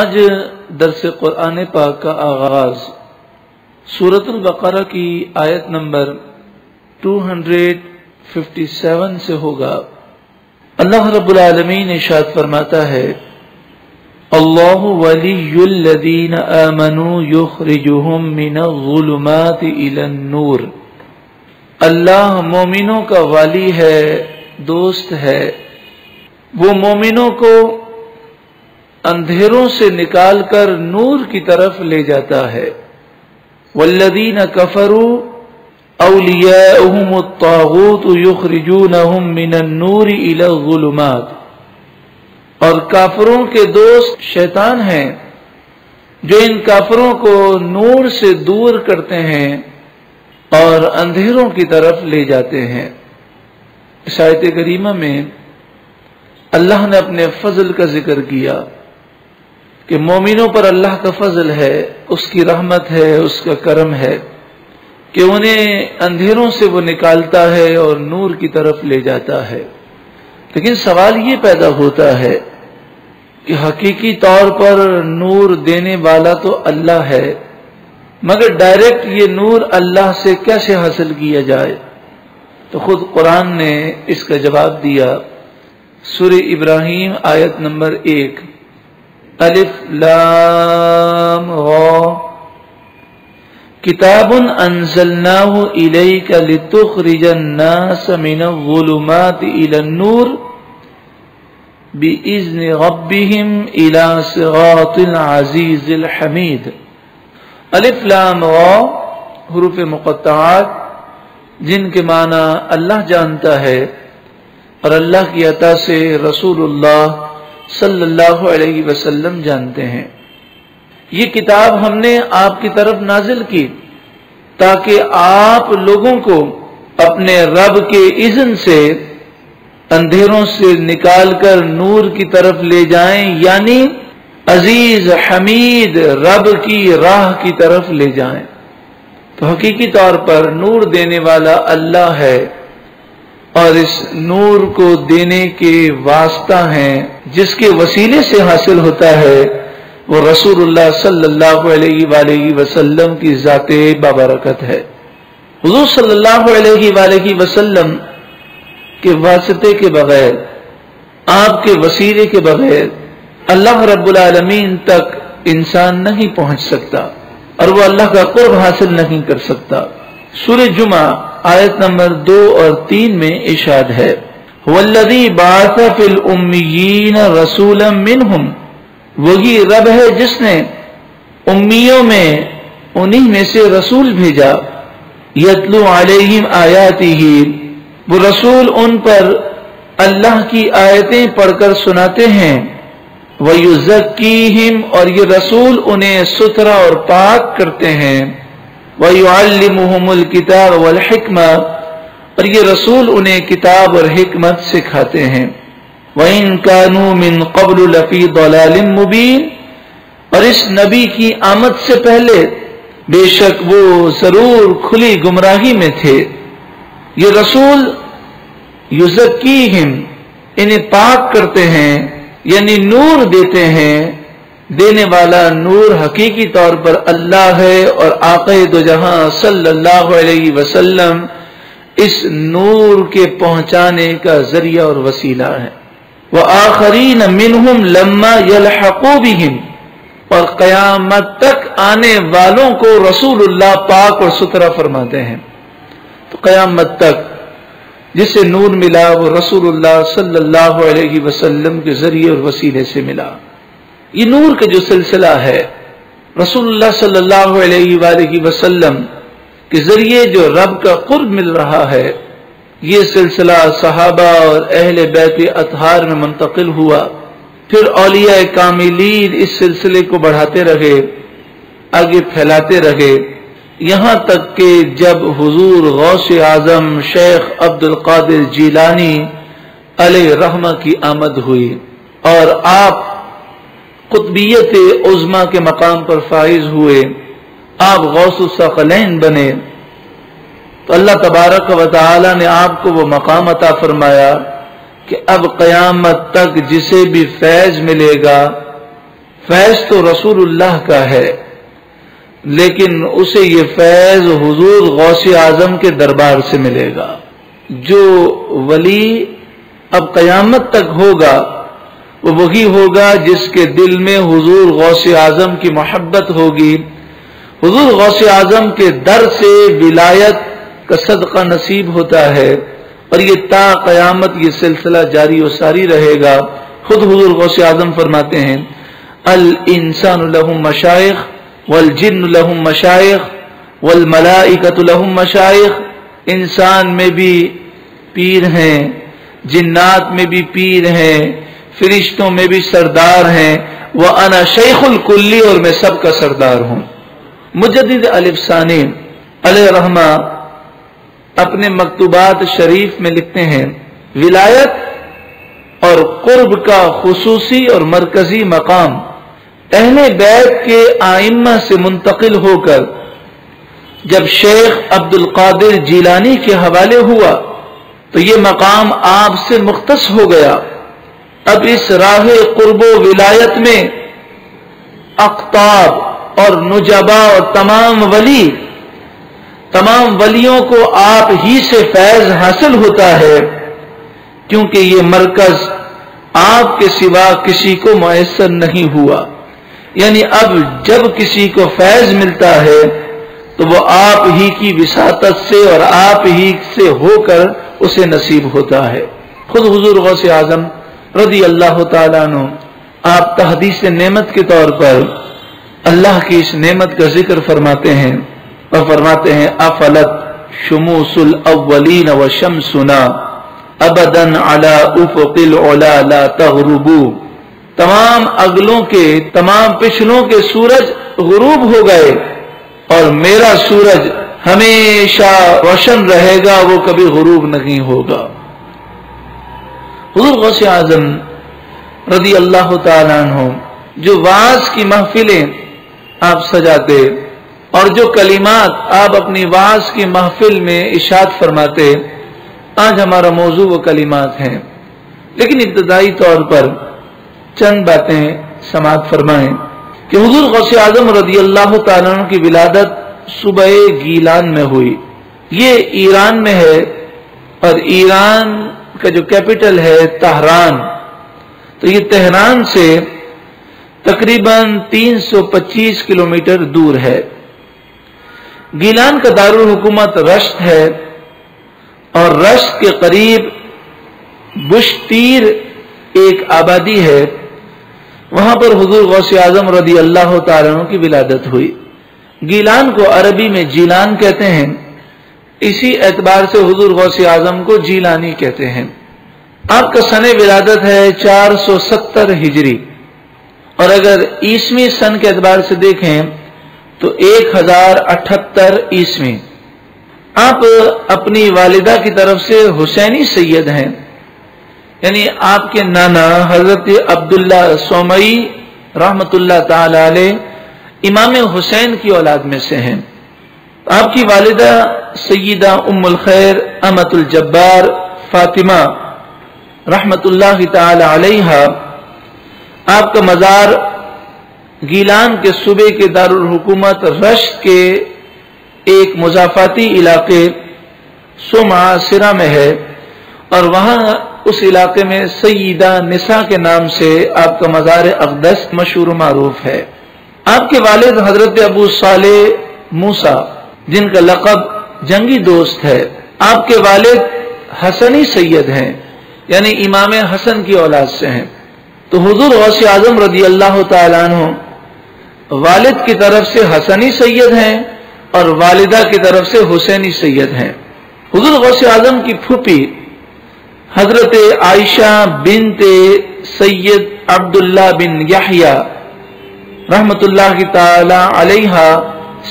آج درس قرآن پاک کا آغاز سورت البقرہ کی آیت نمبر 257 سے ہوگا۔ اللہ رب العالمین ارشاد فرماتا ہے، اللہ ولی الذین آمنوا یخرجهم من الظلمات الى النور۔ اللہ مومنوں کا والی ہے، دوست ہے۔ وہ مومنوں کو اندھیروں سے نکال کر نور کی طرف لے جاتا ہے۔ والذین کفروا اولیاؤہم الطاغوت یخرجونہم من النور الى الظلمات۔ اور کافروں کے دوست شیطان ہیں، جو ان کافروں کو نور سے دور کرتے ہیں اور اندھیروں کی طرف لے جاتے ہیں۔ شاید کریمہ میں اللہ نے اپنے فضل کا ذکر کیا۔ کہ مومنوں پر اللہ کا فضل ہے، اس کی رحمت ہے، اس کا کرم ہے، کہ انہیں اندھیروں سے وہ نکالتا ہے اور نور کی طرف لے جاتا ہے۔ لیکن سوال یہ پیدا ہوتا ہے کہ حقیقی طور پر نور دینے والا تو اللہ ہے، مگر ڈائریکٹ یہ نور اللہ سے کیسے حاصل کیا جائے؟ تو خود قرآن نے اس کا جواب دیا۔ سور ابراہیم آیت نمبر ایک۔ الف لام غو کتاب انزلناه الیک لتخرج الناس من الظلمات الى النور بإذن ربهم الى صراط العزيز الحميد الف لام غو حروف مقطعات جن کے معنی اللہ جانتا ہے اور اللہ کی عطا سے رسول اللہ صلی اللہ علیہ وسلم جانتے ہیں۔ یہ کتاب ہم نے آپ کی طرف نازل کی تاکہ آپ لوگوں کو اپنے رب کے اذن سے اندھیروں سے نکال کر نور کی طرف لے جائیں یعنی عزیز حمید رب کی راہ کی طرف لے جائیں۔ تو حقیقی طور پر نور دینے والا اللہ ہے۔ اور اس نور کو دینے کے واسطہ ہیں، جس کے وسیلے سے حاصل ہوتا ہے، وہ رسول اللہ صلی اللہ علیہ وآلہ وسلم کی ذات بابرکت ہے۔ حضور صلی اللہ علیہ وآلہ وسلم کے واسطے کے بغیر، آپ کے وسیلے کے بغیر اللہ رب العالمین تک انسان نہیں پہنچ سکتا اور وہ اللہ کا قرب حاصل نہیں کر سکتا۔ سورہ جمعہ آیت نمبر دو اور تین میں اشاد ہے۔ والذی باث فی الامیین رسولا منہم وہی رب ہے جس نے امیوں میں، انہی میں سے رسول بھیجا۔ یتلو علیہم آیاتی ہی وہ رسول ان پر اللہ کی آیتیں پڑھ کر سناتے ہیں۔ وہ اور یہ رسول انہیں ستھرا اور پاک کرتے ہیں۔ وَيُعَلِّمُهُمُ الْكِتَابَ وَالْحِكْمَةِ اور یہ رسول انہیں کتاب اور حکمت سکھاتے ہیں۔ وَإِن كَانُوا مِن قَبْلُ لَفِي ضَلَالٍ مُبِينٍ۔ اور اس نبی کی آمد سے پہلے بے شک وہ ضرور کھلی گمراہی میں تھے۔ یہ رسول یزکیہم، انہیں پاک کرتے ہیں یعنی نور دیتے ہیں۔ دینے والا نور حقیقی طور پر اللہ ہے اور آقید جہاں صلی اللہ علیہ وسلم اس نور کے پہنچانے کا ذریعہ اور وسیلہ ہے۔ وہ آخرین منہم لما یلحقو اور قیامت تک آنے والوں کو رسول اللہ پاک اور ستھرا فرماتے ہیں۔ تو قیامت تک جسے نور ملا وہ رسول اللہ صلی اللہ علیہ وسلم کے ذریعے اور وسیلے سے ملا۔ یہ نور کا جو سلسلہ ہے، رسول اللہ صلی اللہ علیہ وآلہ وسلم کے ذریعے جو رب کا قرب مل رہا ہے، یہ سلسلہ صحابہ اور اہل بیت اطہار میں منتقل ہوا۔ پھر اولیاء کاملین اس سلسلے کو بڑھاتے رہے، آگے پھیلاتے رہے۔ یہاں تک کہ جب حضور غوث اعظم شیخ عبد القادر جیلانی علیہ رحمہ کی آمد ہوئی اور آپ قطبیت عظما کے مقام پر فائز ہوئے، آپ غوث الثقلین بنے۔ تو اللہ تبارک و تعالی نے آپ کو وہ مقام عطا فرمایا کہ اب قیامت تک جسے بھی فیض ملے گا، فیض تو رسول اللہ کا ہے، لیکن اسے یہ فیض حضور غوث اعظم کے دربار سے ملے گا۔ جو ولی اب قیامت تک ہوگا وہ وہی ہوگا جس کے دل میں حضور غوث اعظم کی محبت ہوگی۔ حضور غوث اعظم کے در سے ولایت کا صدقہ نصیب ہوتا ہے اور یہ تا قیامت یہ سلسلہ جاری و ساری رہے گا۔ خود حضور غوث اعظم فرماتے ہیں، الانسان لهم مشائق والجن لهم مشائق والملائکت لهم مشائق انسان میں بھی پیر ہیں، جنات میں بھی پیر ہیں۔ فرشتوں میں بھی سردار ہیں وہ انا شیخ الکلی اور میں سب کا سردار ہوں۔ مجدد الف ثانی علیہ رحمہ اپنے مکتوبات شریف میں لکھتے ہیں، ولایت اور قرب کا خصوصی اور مرکزی مقام، اہل بیت کے آئمہ سے منتقل ہو کر، جب شیخ عبد القادر جیلانی کے حوالے ہوا، تو یہ مقام آپ سے مختص ہو گیا۔ اب اس راہ قرب و ولایت میں اقتاب اور نجبا اور تمام ولی، تمام ولیوں کو آپ ہی سے فیض حاصل ہوتا ہے، کیونکہ یہ مرکز آپ کے سوا کسی کو میسر نہیں ہوا۔ یعنی اب جب کسی کو فیض ملتا ہے، تو وہ آپ ہی کی وساطت سے اور آپ ہی سے ہو کر اسے نصیب ہوتا ہے۔ خود حضور غوث اعظم رضی اللہ تعالیٰ عنہ، آپ تحدیث نعمت کے طور پر اللہ کی اس نعمت کا ذکر فرماتے ہیں اور فرماتے ہیں، افلت شموس الاولین و شمسنا ابدن علی افق العلا لا تغربو۔ تمام اگلوں کے، تمام پچھلوں کے سورج غروب ہو گئے اور میرا سورج ہمیشہ روشن رہے گا، وہ کبھی غروب نہیں ہوگا۔ حضور غوث اعظم رضی اللہ تعالیٰ عنہ جو واز کی محفلیں آپ سجاتے اور جو کلمات آپ اپنی واز کی محفل میں اشاد فرماتے، آج ہمارا موضوع وہ کلمات ہیں۔ لیکن ابتدائی طور پر چند باتیں سماعت فرمائیں کہ حضور غوث اعظم رضی اللہ تعالیٰ کی ولادت صبح گیلان میں ہوئی۔ یہ ایران میں ہے اور ایران کا جو کیپٹل ہے تہران، تو یہ تہران سے تقریباً تین سو پچیس کلو دور ہے۔ گیلان کا دارالحکومت رشت ہے اور رشت کے قریب بشتیر ایک آبادی ہے۔ وہاں پر حضور غوث اعظم رضی اللہ تعالیٰ کی ولادت ہوئی۔ گیلان کو عربی میں جیلان کہتے ہیں۔ اسی اعتبار سے حضور غوث اعظم کو جیلانی کہتے ہیں۔ آپ کا سن ولادت ہے چار سو ستر ہجری۔ اور اگر عیسوی سن کے اعتبار سے دیکھیں تو ایک ہزار اٹھتر عیسوی۔ آپ اپنی والدہ کی طرف سے حسینی سید ہیں۔ یعنی آپ کے نانا حضرت عبداللہ سومئی رحمت اللہ تعالی علیہ امام حسین کی اولاد میں سے ہیں۔ آپ کی والدہ سیدہ ام الخیر امت الجبار فاطمہ رحمت اللہ تعالی علیہ آپ کا مزار گیلان کے صوبے کے دارالحکومت رش کے ایک مضافاتی علاقے سو معاشرہ میں ہے اور وہاں اس علاقے میں سیدہ نسا کے نام سے آپ کا مزار اقدس مشہور و معروف ہے۔ آپ کے والد حضرت ابو صالح موسا جن کا لقب جنگی دوست ہے۔ آپ کے والد حسنی سید ہیں یعنی امام حسن کی اولاد سے ہیں۔ تو حضور غوث اعظم رضی اللہ تعالیٰ عنہ والد کی طرف سے حسنی سید ہیں اور والدہ کی طرف سے حسینی سید ہیں۔ حضور غوث اعظم کی پھوپھی حضرت عائشہ بنت سید عبداللہ بن یحییٰ رحمت اللہ کی تعالی علیہ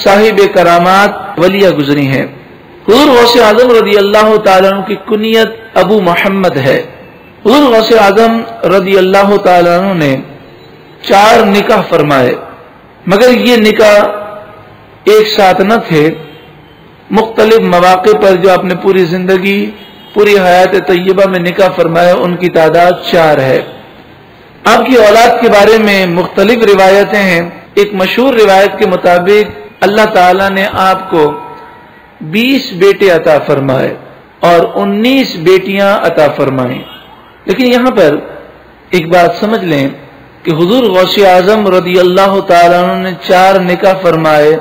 صاحب کرامات ولیہ گزری ہیں۔ حضور غوث اعظم رضی اللہ تعالیٰ کی کنیت ابو محمد ہے۔ حضور غوث اعظم رضی اللہ تعالیٰ نے چار نکاح فرمائے، مگر یہ نکاح ایک ساتھ نہ تھے۔ مختلف مواقع پر جو اپنے پوری زندگی، پوری حیات طیبہ میں نکاح فرمایا، ان کی تعداد چار ہے۔ آپ کی اولاد کے بارے میں مختلف روایتیں ہیں۔ ایک مشہور روایت کے مطابق اللہ تعالی نے آپ کو بیس بیٹے عطا فرمائے اور انیس بیٹیاں عطا فرمائیں۔ لیکن یہاں پر ایک بات سمجھ لیں کہ حضور غوث اعظم رضی اللہ تعالیٰ نے چار نکاح فرمائے۔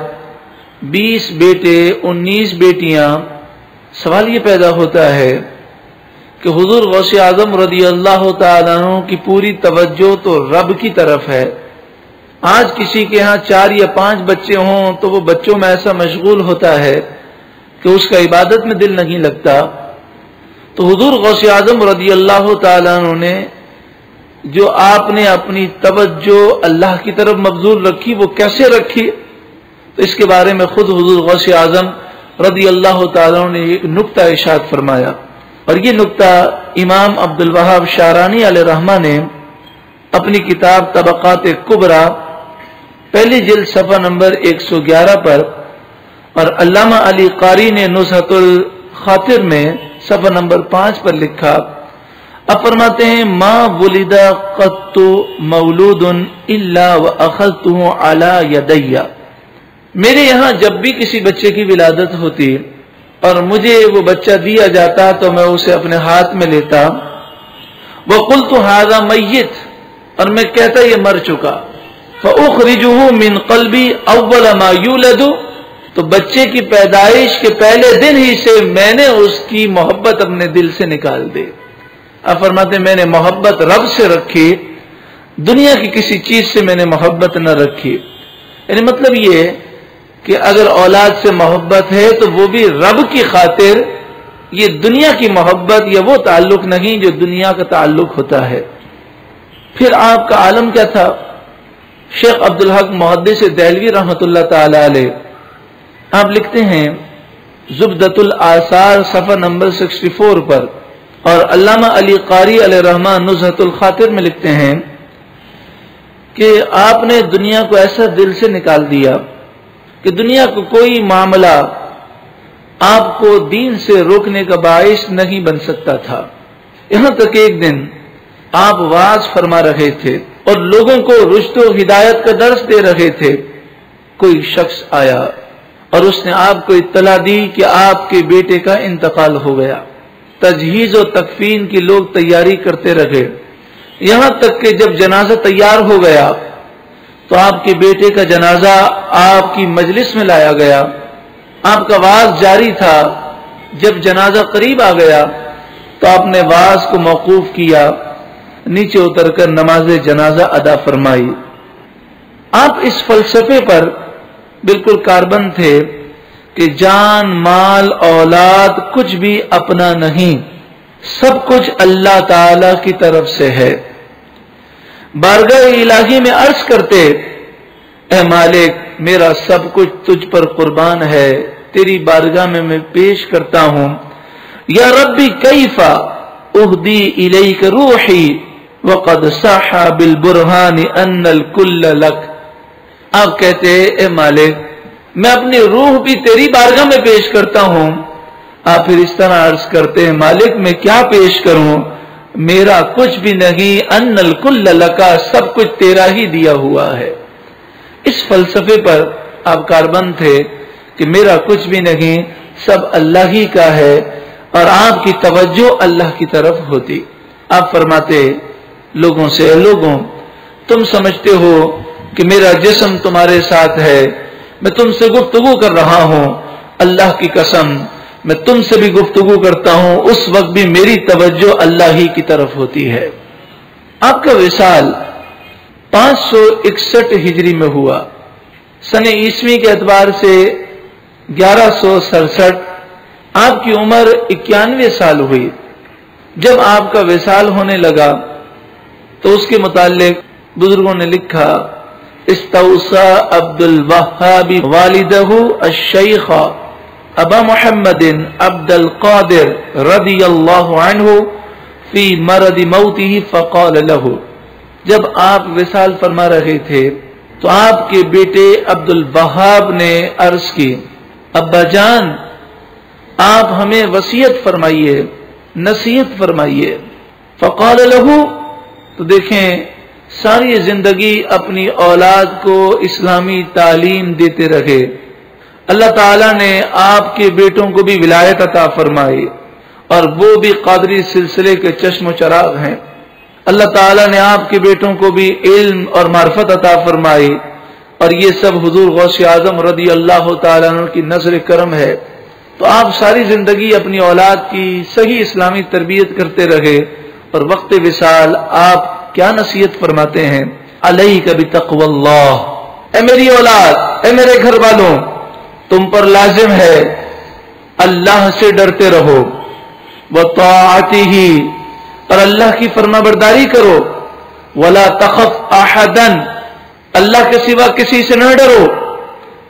بیس بیٹے، انیس بیٹیاں۔ سوال یہ پیدا ہوتا ہے کہ حضور غوث اعظم رضی اللہ تعالیٰ کی پوری توجہ تو رب کی طرف ہے۔ آج کسی کے ہاں چار یا پانچ بچے ہوں تو وہ بچوں میں ایسا مشغول ہوتا ہے۔ کہ اس کا عبادت میں دل نہیں لگتا۔ تو حضور غوث اعظم رضی اللہ تعالیٰ نے جو آپ نے اپنی توجہ اللہ کی طرف مبزول رکھی، وہ کیسے رکھی؟ تو اس کے بارے میں خود حضور غوث اعظم رضی اللہ تعالیٰ نے ایک نقطہ اشاد فرمایا۔ اور یہ نقطہ امام عبد الوہاب شارانی علیہ رحمٰ نے اپنی کتاب طبقات کبرا، پہلی جلد صفحہ نمبر ایک سو گیارہ پر اور علامہ علی قاری نے نصحت الخاطر میں صفحہ نمبر پانچ پر لکھا، اب فرماتے ہیں ماں ولیدہ قط مولود اللہ و اخذ یدیا میرے یہاں جب بھی کسی بچے کی ولادت ہوتی اور مجھے وہ بچہ دیا جاتا تو میں اسے اپنے ہاتھ میں لیتا۔ وہ کل تو ہاضا میت اور میں کہتا یہ مر چکا۔ فخرجو من قلبی اول ما یولد تو بچے کی پیدائش کے پہلے دن ہی سے میں نے اس کی محبت اپنے دل سے نکال دے اب فرماتے میں نے محبت رب سے رکھی، دنیا کی کسی چیز سے میں نے محبت نہ رکھی۔ یعنی مطلب یہ کہ اگر اولاد سے محبت ہے تو وہ بھی رب کی خاطر یہ دنیا کی محبت یا وہ تعلق نہیں جو دنیا کا تعلق ہوتا ہے۔ پھر آپ کا عالم کیا تھا؟ شیخ عبد الحق محدث دہلوی رحمۃ اللہ تعالی علیہ۔ آپ لکھتے ہیں زبدت الاثار صفحہ نمبر 64 پر، اور علامہ علی قاری علیہ رحمان نزحت الخاطر میں لکھتے ہیں کہ آپ نے دنیا کو ایسا دل سے نکال دیا کہ دنیا کو کوئی معاملہ آپ کو دین سے روکنے کا باعث نہیں بن سکتا تھا۔ یہاں تک ایک دن آپ واز فرما رہے تھے اور لوگوں کو رشت و ہدایت کا درس دے رہے تھے۔ کوئی شخص آیا۔ اور اس نے آپ کو اطلاع دی کہ آپ کے بیٹے کا انتقال ہو گیا۔ تجہیز و تکفین کی لوگ تیاری کرتے رہے۔ یہاں تک کہ جب جنازہ تیار ہو گیا، تو آپ کے بیٹے کا جنازہ آپ کی مجلس میں لایا گیا۔ آپ کا واز جاری تھا۔ جب جنازہ قریب آ گیا، تو آپ نے واز کو موقوف کیا۔ نیچے اتر کر نماز جنازہ ادا فرمائی۔ آپ اس فلسفے پر بالکل کاربن تھے کہ جان، مال، اولاد کچھ بھی اپنا نہیں، سب کچھ اللہ تعالی کی طرف سے ہے۔ بارگاہ الہی میں عرض کرتے، اے مالک، میرا سب کچھ تجھ پر قربان ہے، تیری بارگاہ میں میں پیش کرتا ہوں۔ یا ربی کئی فا اہدی الیک روحی، وقد صح بالبرهان ان الكل لك آپ کہتے اے مالک، میں اپنی روح بھی تیری بارگاہ میں پیش کرتا ہوں. آپ پھر اس طرح عرض کرتے ہیں، مالک، میں کیا پیش کروں؟ میرا کچھ بھی نہیں، ان الکل لکا، سب کچھ تیرا ہی دیا ہوا ہے. اس فلسفے پر آپ کاربند تھے کہ میرا کچھ بھی نہیں، سب اللہ ہی کا ہے اور آپ کی توجہ اللہ کی طرف ہوتی۔ آپ فرماتے لوگوں سے لوگوں، تم سمجھتے ہو کہ میرا جسم تمہارے ساتھ ہے، میں تم سے گفتگو کر رہا ہوں۔ اللہ کی قسم، میں تم سے بھی گفتگو کرتا ہوں۔ اس وقت بھی میری توجہ اللہ ہی کی طرف ہوتی ہے۔ آپ کا وصال پانچ سو اکسٹھ ہجری میں ہوا۔ سن عیسوی کے اعتبار سے گیارہ سو سڑسٹھ۔ آپ کی عمر اکیانوے سال ہوئی۔ جب آپ کا وصال ہونے لگا تو اس کے متعلق بزرگوں نے لکھا استوسا عبد الوہاب والدہ الشیخ ابا محمد عبد القادر رضی اللہ عنہ فی مرد موتی فقال له، جب آپ وصال فرما رہے تھے تو آپ کے بیٹے عبد الوہاب نے عرض کی، ابا جان، آپ ہمیں وسیعت فرمائیے، نصیحت فرمائیے۔ فقال له، تو دیکھیں ساری زندگی اپنی اولاد کو اسلامی تعلیم دیتے رہے۔ اللہ تعالیٰ نے آپ کے بیٹوں کو بھی ولایت عطا فرمائی اور وہ بھی قادری سلسلے کے چشم و چراغ ہیں۔ اللہ تعالیٰ نے آپ کے بیٹوں کو بھی علم اور معرفت عطا فرمائی اور یہ سب حضور غوث اعظم رضی اللہ تعالیٰ عنہ کی نظر کرم ہے۔ تو آپ ساری زندگی اپنی اولاد کی صحیح اسلامی تربیت کرتے رہے اور وقت وصال آپ کیا نصیحت فرماتے ہیں؟ علیہ کبھی تقو اللہ۔ اے میری اولاد، اے میرے گھر والوں، تم پر لازم ہے اللہ سے ڈرتے رہو۔ وہ تو آتی ہی اور اللہ کی فرما برداری کرو۔ ولا تخف احدن اللہ کے سوا کسی سے نہ ڈرو۔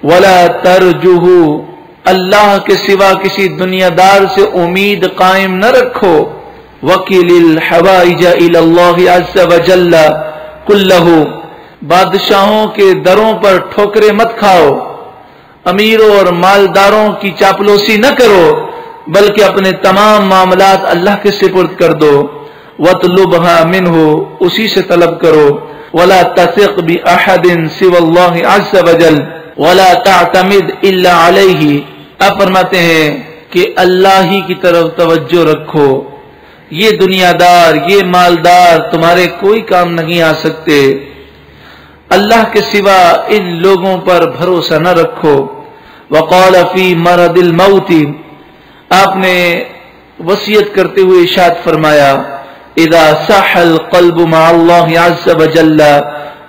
ولا ترجوہ، اللہ کے سوا کسی دنیا دار سے امید قائم نہ رکھو۔ وکیل الحوائج اللہ عز وجل کلہ بادشاہوں کے دروں پر ٹھوکرے مت کھاؤ۔ امیروں اور مالداروں کی چاپلوسی نہ کرو، بلکہ اپنے تمام معاملات اللہ کے سپرد کر دو۔ وطلبها منه، اسی سے طلب کرو۔ ولا تثق باحد سوى الله عز وجل۔ ولا تعتمد الا عليه۔ اب فرماتے ہیں کہ اللہ ہی کی طرف توجہ رکھو۔ یہ دنیا دار یہ مالدار تمہارے کوئی کام نہیں آ سکتے۔ اللہ کے سوا ان لوگوں پر بھروسہ نہ رکھو۔ وقال فی مرض الموت۔ آپ نے وصیت کرتے ہوئے اشاد فرمایا، اذا صح القلب مع الله عز وجل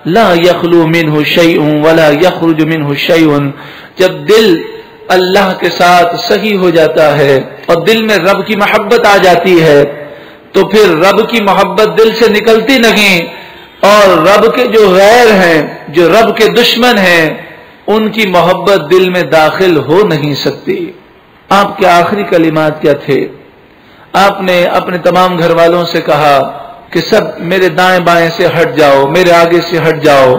لا يخلو منه شيء ولا يخرج منه شيء جب دل اللہ کے ساتھ صحیح ہو جاتا ہے اور دل میں رب کی محبت آ جاتی ہے تو پھر رب کی محبت دل سے نکلتی نہیں اور رب کے جو غیر ہیں، جو رب کے دشمن ہیں، ان کی محبت دل میں داخل ہو نہیں سکتی۔ آپ کے آخری کلمات کیا تھے؟ آپ نے اپنے تمام گھر والوں سے کہا کہ سب میرے دائیں بائیں سے ہٹ جاؤ، میرے آگے سے ہٹ جاؤ۔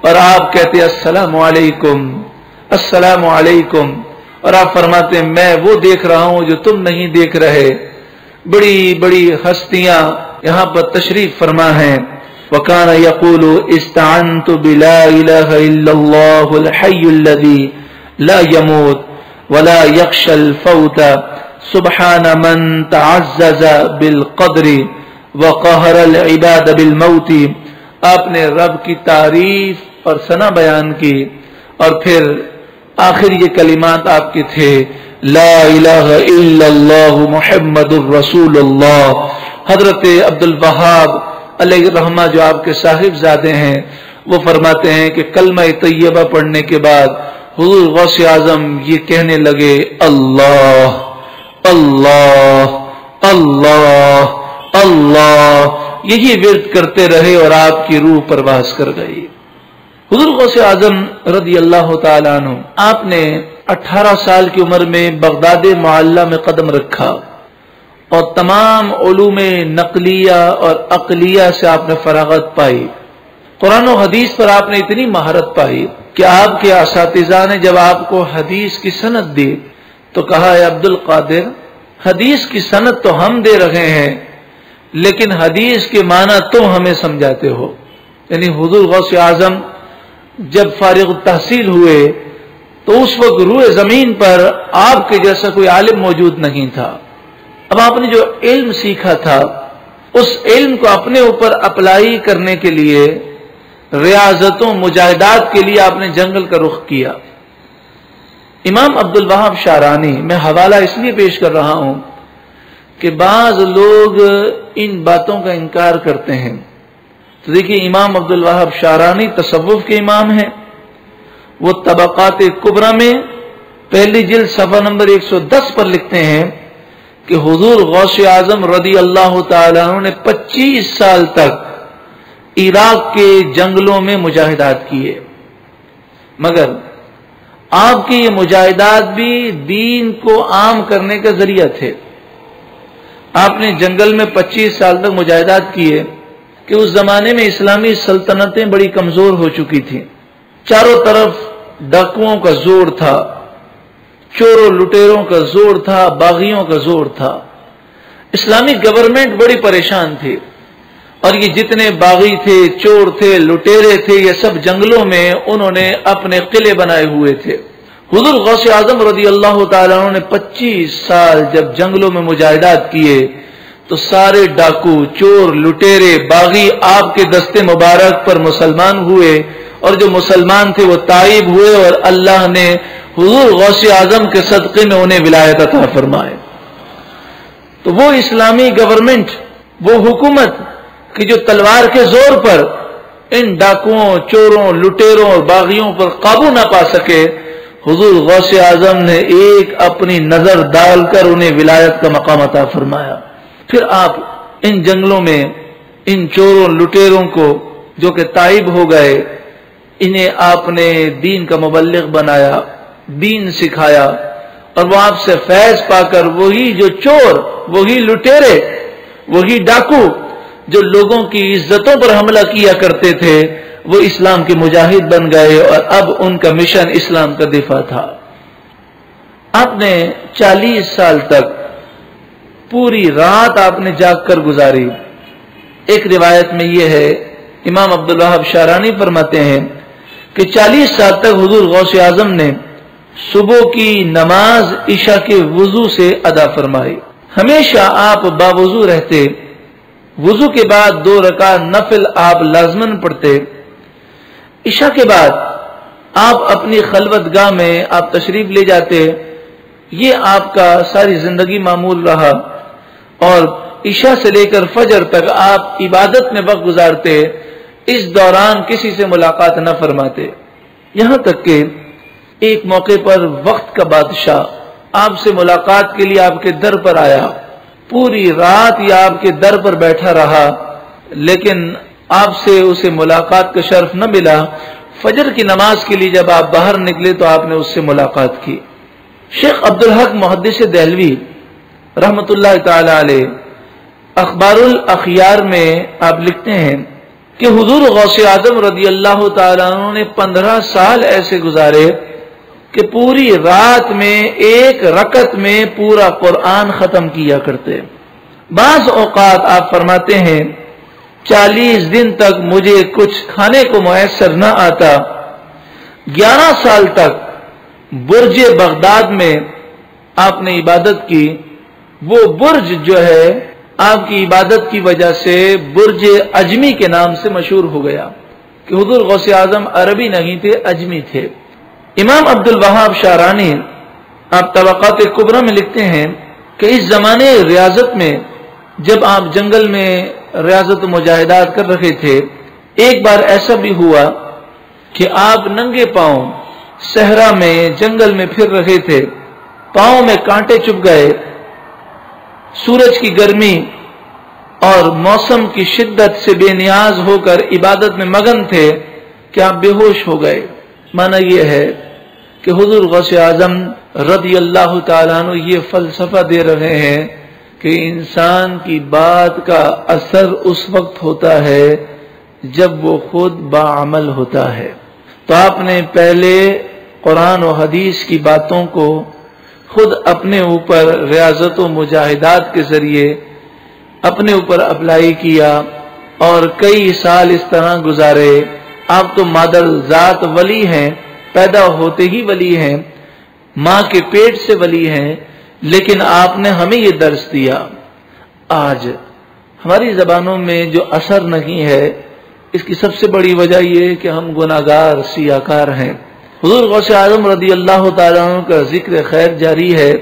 اور آپ کہتے، السلام علیکم السلام علیکم۔ اور آپ فرماتے، میں وہ دیکھ رہا ہوں جو تم نہیں دیکھ رہے۔ بڑی بڑی ہستیاں یہاں پر تشریف فرما ہے وکان یقول استعنت بلا الہ الا اللہ الحی الذی لا يموت ولا يخشى الفوت سبحان من تعزز بالقدر وقہر العباد بالموت۔ آپ نے رب کی تعریف اور ثنا بیان کی اور پھر آخر یہ کلمات آپ کے تھے۔ لا الہ الا اللہ محمد الرسول اللہ حضرت عبد الوہاب علیہ الرحمہ جو آپ کے صاحب زادے ہیں، وہ فرماتے ہیں کہ کلمہ طیبہ پڑھنے کے بعد حضور غوث اعظم یہ کہنے لگے، اللہ اللہ اللہ اللہ، یہی ورد کرتے رہے اور آپ کی روح پرواز کر گئی۔ حضور غوث اعظم رضی اللہ تعالیٰ عنہ، آپ نے اٹھارہ سال کی عمر میں بغداد معلّہ میں قدم رکھا اور تمام علوم نقلیہ اور اقلیہ سے آپ نے فراغت پائی۔ قرآن و حدیث پر آپ نے اتنی مہارت پائی کہ آپ کے اساتذہ نے جب آپ کو حدیث کی صنعت دی تو کہا ہے عبد القادر حدیث کی صنعت تو ہم دے رہے ہیں، لیکن حدیث کے معنی تم ہمیں سمجھاتے ہو۔ یعنی حضور غوث اعظم جب فارغ تحصیل ہوئے تو اس وقت روئے زمین پر آپ کے جیسا کوئی عالم موجود نہیں تھا۔ اب آپ نے جو علم سیکھا تھا، اس علم کو اپنے اوپر اپلائی کرنے کے لیے ریاضتوں، مجاہدات کے لیے آپ نے جنگل کا رخ کیا۔ امام عبد الوہاب شارانی، میں حوالہ اس لیے پیش کر رہا ہوں کہ بعض لوگ ان باتوں کا انکار کرتے ہیں۔ تو دیکھیے، امام عبد الوہاب شارانی تصوف کے امام ہیں۔ وہ طبقات کبرا میں پہلی جلد صفحہ نمبر ایک سو دس پر لکھتے ہیں کہ حضور غوث اعظم رضی اللہ تعالیٰ نے پچیس سال تک عراق کے جنگلوں میں مجاہدات کیے۔ مگر آپ کے یہ مجاہدات بھی دین کو عام کرنے کا ذریعہ تھے۔ آپ نے جنگل میں پچیس سال تک مجاہدات کیے کہ اس زمانے میں اسلامی سلطنتیں بڑی کمزور ہو چکی تھیں۔ چاروں طرف ڈاکوؤں کا زور تھا، چوروں لٹیروں کا زور تھا، باغیوں کا زور تھا۔ اسلامی گورنمنٹ بڑی پریشان تھی۔ اور یہ جتنے باغی تھے، چور تھے، لٹیرے تھے، یہ سب جنگلوں میں انہوں نے اپنے قلعے بنائے ہوئے تھے۔ حضور غوث اعظم رضی اللہ تعالیٰ نے پچیس سال جب جنگلوں میں مجاہدات کیے، تو سارے ڈاکو، چور، لٹیرے، باغی آپ کے دستے مبارک پر مسلمان ہوئے۔ اور جو مسلمان تھے وہ تائب ہوئے اور اللہ نے حضور غوث اعظم کے صدقے میں انہیں ولایت عطا فرمائے۔ تو وہ اسلامی گورنمنٹ وہ حکومت کہ جو تلوار کے زور پر ان ڈاکوؤں چوروں، لٹیروں اور باغیوں پر قابو نہ پا سکے، حضور غوث اعظم نے ایک اپنی نظر ڈال کر انہیں ولایت کا مقام عطا فرمایا۔ پھر آپ ان جنگلوں میں، ان چوروں، لٹیروں کو جو کہ تائب ہو گئے انہیں آپ نے دین کا مبلغ بنایا، دین سکھایا، اور وہ آپ سے فیض پا کر وہی جو چور، وہی لٹیرے، وہی ڈاکو جو لوگوں کی عزتوں پر حملہ کیا کرتے تھے، وہ اسلام کے مجاہد بن گئے اور اب ان کا مشن اسلام کا دفاع تھا۔ آپ نے چالیس سال تک پوری رات آپ نے جاگ کر گزاری۔ ایک روایت میں یہ ہے، امام عبد شارانی فرماتے ہیں کہ چالیس سال تک حضور غوث اعظم نے صبح کی نماز عشاء کے وضو سے ادا فرمائی۔ ہمیشہ آپ باوضو رہتے، وضو کے بعد دو رکا نفل آپ لازمن پڑھتے۔ عشاء کے بعد آپ اپنی خلوت گاہ میں آپ تشریف لے جاتے۔ یہ آپ کا ساری زندگی معمول رہا۔ اور عشاء سے لے کر فجر تک آپ عبادت میں وقت گزارتے۔ اس دوران کسی سے ملاقات نہ فرماتے۔ یہاں تک کہ ایک موقع پر وقت کا بادشاہ آپ سے ملاقات کے لیے آپ کے در پر آیا۔ پوری رات یا آپ کے در پر بیٹھا رہا، لیکن آپ سے اسے ملاقات کا شرف نہ ملا۔ فجر کی نماز کے لیے جب آپ باہر نکلے تو آپ نے اس سے ملاقات کی۔ شیخ عبد الحق محدث دہلوی رحمت اللہ تعالی علیہ اخبار الاخیار میں آپ لکھتے ہیں کہ حضور غوث اعظم رضی اللہ تعالیٰ نے پندرہ سال ایسے گزارے کہ پوری رات میں ایک رکت میں پورا قرآن ختم کیا کرتے بعض اوقات آپ فرماتے ہیں، چالیس دن تک مجھے کچھ کھانے کو میسر نہ آتا۔ گیارہ سال تک برج بغداد میں آپ نے عبادت کی۔ وہ برج جو ہے آپ کی عبادت کی وجہ سے برج اجمی کے نام سے مشہور ہو گیا کہ حضور غوث اعظم عربی نہیں تھے، اجمی تھے۔ امام عبد الوہاب شارانی آپ طبقات قبرہ میں لکھتے ہیں کہ اس زمانے ریاضت میں جب آپ جنگل میں ریاضت مجاہدات کر رہے تھے، ایک بار ایسا بھی ہوا کہ آپ ننگے پاؤں صحرا میں جنگل میں پھر رہے تھے، پاؤں میں کانٹے چپ گئے۔ سورج کی گرمی اور موسم کی شدت سے بے نیاز ہو کر عبادت میں مگن تھے کہ آپ بے ہوش ہو گئے۔ مانا یہ ہے کہ حضور غوث اعظم رضی اللہ تعالیٰ عنہ یہ فلسفہ دے رہے ہیں کہ انسان کی بات کا اثر اس وقت ہوتا ہے جب وہ خود بعمل ہوتا ہے۔ تو آپ نے پہلے قرآن و حدیث کی باتوں کو خود اپنے اوپر ریاضت و مجاہدات کے ذریعے اپنے اوپر اپلائی کیا اور کئی سال اس طرح گزارے۔ آپ تو مادر ذات ولی ہیں، پیدا ہوتے ہی ولی ہیں، ماں کے پیٹ سے ولی ہیں، لیکن آپ نے ہمیں یہ درس دیا۔ آج ہماری زبانوں میں جو اثر نہیں ہے، اس کی سب سے بڑی وجہ یہ کہ ہم گناگار سیاکار ہیں۔ حضور غوث اعظم رضی اللہ تعالیٰ عنہ کا ذکر خیر جاری ہے۔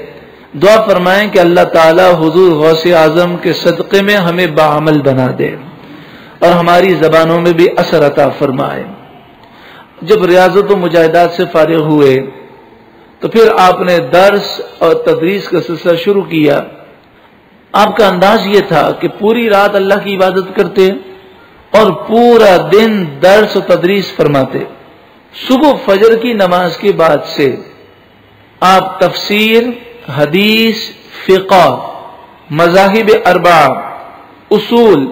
دعا فرمائیں کہ اللہ تعالیٰ حضور غوث اعظم کے صدقے میں ہمیں بعمل بنا دے اور ہماری زبانوں میں بھی اثر عطا فرمائے۔ جب ریاضت و مجاہدات سے فارغ ہوئے تو پھر آپ نے درس اور تدریس کا سلسلہ شروع کیا۔ آپ کا انداز یہ تھا کہ پوری رات اللہ کی عبادت کرتے اور پورا دن درس و تدریس فرماتے۔ صبح فجر کی نماز کے بعد سے آپ تفسیر، حدیث، فقہ، مذاہب اربا اصول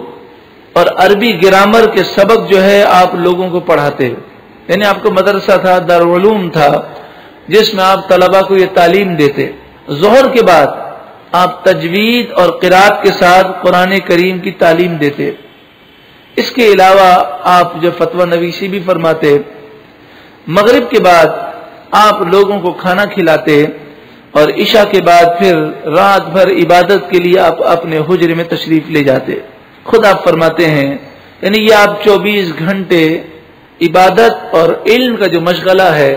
اور عربی گرامر کے سبق جو ہے آپ لوگوں کو پڑھاتے یعنی آپ کو مدرسہ تھا، دارالعلوم تھا، جس میں آپ طلبا کو یہ تعلیم دیتے۔ ظہر کے بعد آپ تجوید اور قرآت کے ساتھ قرآن کریم کی تعلیم دیتے۔ اس کے علاوہ آپ جو فتویٰ نویسی بھی فرماتے مغرب کے بعد آپ لوگوں کو کھانا کھلاتے اور عشاء کے بعد پھر رات بھر عبادت کے لیے آپ اپنے حجرے میں تشریف لے جاتے۔ خود آپ فرماتے ہیں یعنی یہ آپ چوبیس گھنٹے عبادت اور علم کا جو مشغلہ ہے،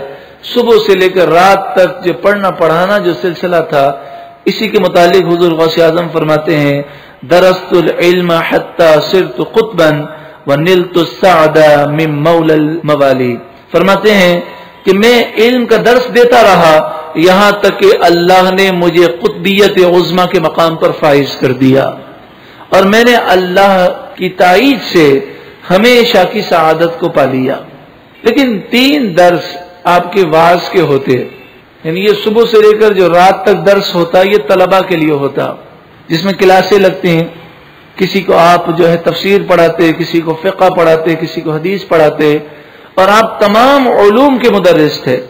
صبح سے لے کر رات تک جو پڑھنا پڑھانا جو سلسلہ تھا، اسی کے متعلق حضور غوث اعظم فرماتے ہیں، درست العلم حتی صرت قطبا ونلت السعد من مول الموالی فرماتے ہیں کہ میں علم کا درس دیتا رہا یہاں تک کہ اللہ نے مجھے قطبیت عظما کے مقام پر فائز کر دیا۔ اور میں نے اللہ کی تائید سے ہمیشہ کی سعادت کو پا لیا۔ لیکن تین درس آپ کے واز کے ہوتے۔ یعنی یہ صبح سے لے کر جو رات تک درس ہوتا، یہ طلبہ کے لیے ہوتا۔ جس میں کلاسیں لگتی ہیں۔ کسی کو آپ جو ہے تفسیر پڑھاتے، کسی کو فقہ پڑھاتے، کسی کو حدیث پڑھاتے۔ اور آپ تمام علوم کے مدرس تھے۔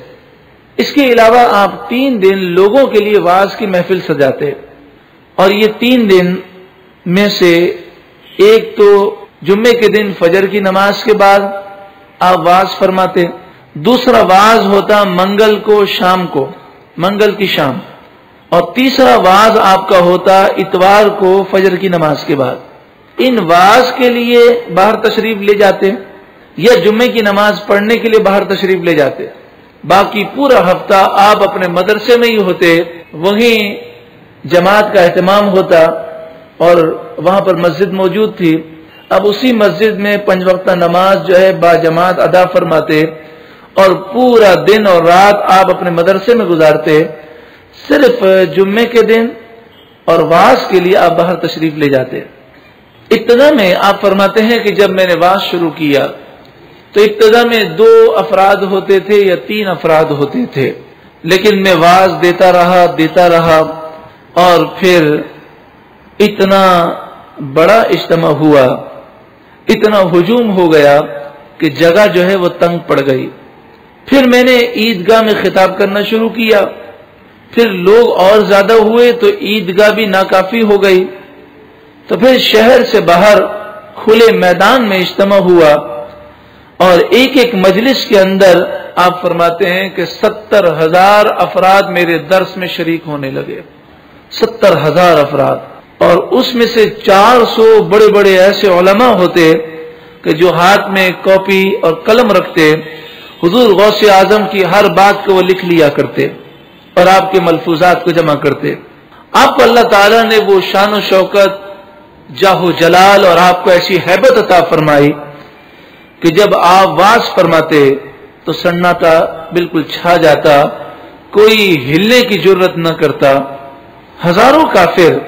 اس کے علاوہ آپ تین دن لوگوں کے لیے واز کی محفل سجاتے۔ اور یہ تین دن میں سے ایک تو جمعے کے دن فجر کی نماز کے بعد آپ واز فرماتے۔ دوسرا واز ہوتا منگل کو شام کو، منگل کی شام۔ اور تیسرا واز آپ کا ہوتا اتوار کو فجر کی نماز کے بعد۔ ان واز کے لیے باہر تشریف لے جاتے۔ یا جمعے کی نماز پڑھنے کے لیے باہر تشریف لے جاتے باقی پورا ہفتہ آپ اپنے مدرسے میں ہی ہوتے وہیں جماعت کا اہتمام ہوتا اور وہاں پر مسجد موجود تھی اب اسی مسجد میں پنج وقتہ نماز جو ہے با جماعت ادا فرماتے اور پورا دن اور رات آپ اپنے مدرسے میں گزارتے صرف جمعے کے دن اور واس کے لیے آپ باہر تشریف لے جاتے ابتدا میں آپ فرماتے ہیں کہ جب میں نے واس شروع کیا تو ابتدا میں دو افراد ہوتے تھے یا تین افراد ہوتے تھے، لیکن میں واز دیتا رہا دیتا رہا، اور پھر اتنا بڑا اجتماع ہوا، اتنا ہجوم ہو گیا کہ جگہ جو ہے وہ تنگ پڑ گئی۔ پھر میں نے عیدگاہ میں خطاب کرنا شروع کیا۔ پھر لوگ اور زیادہ ہوئے تو عیدگاہ بھی ناکافی ہو گئی۔ تو پھر شہر سے باہر کھلے میدان میں اجتماع ہوا۔ اور ایک ایک مجلس کے اندر آپ فرماتے ہیں کہ ستر ہزار افراد میرے درس میں شریک ہونے لگے۔ ستر ہزار افراد۔ اور اس میں سے چار سو بڑے بڑے ایسے علماء ہوتے کہ جو ہاتھ میں کاپی اور قلم رکھتے، حضور غوث اعظم کی ہر بات کو وہ لکھ لیا کرتے اور آپ کے ملفوظات کو جمع کرتے۔ آپ کو اللہ تعالیٰ نے وہ شان و شوکت جاہو جلال اور آپ کو ایسی حیبت عطا فرمائی۔ کہ جب آپ واس فرماتے تو سناٹا بالکل چھا جاتا، کوئی ہلنے کی ضرورت نہ کرتا۔ ہزاروں کافر،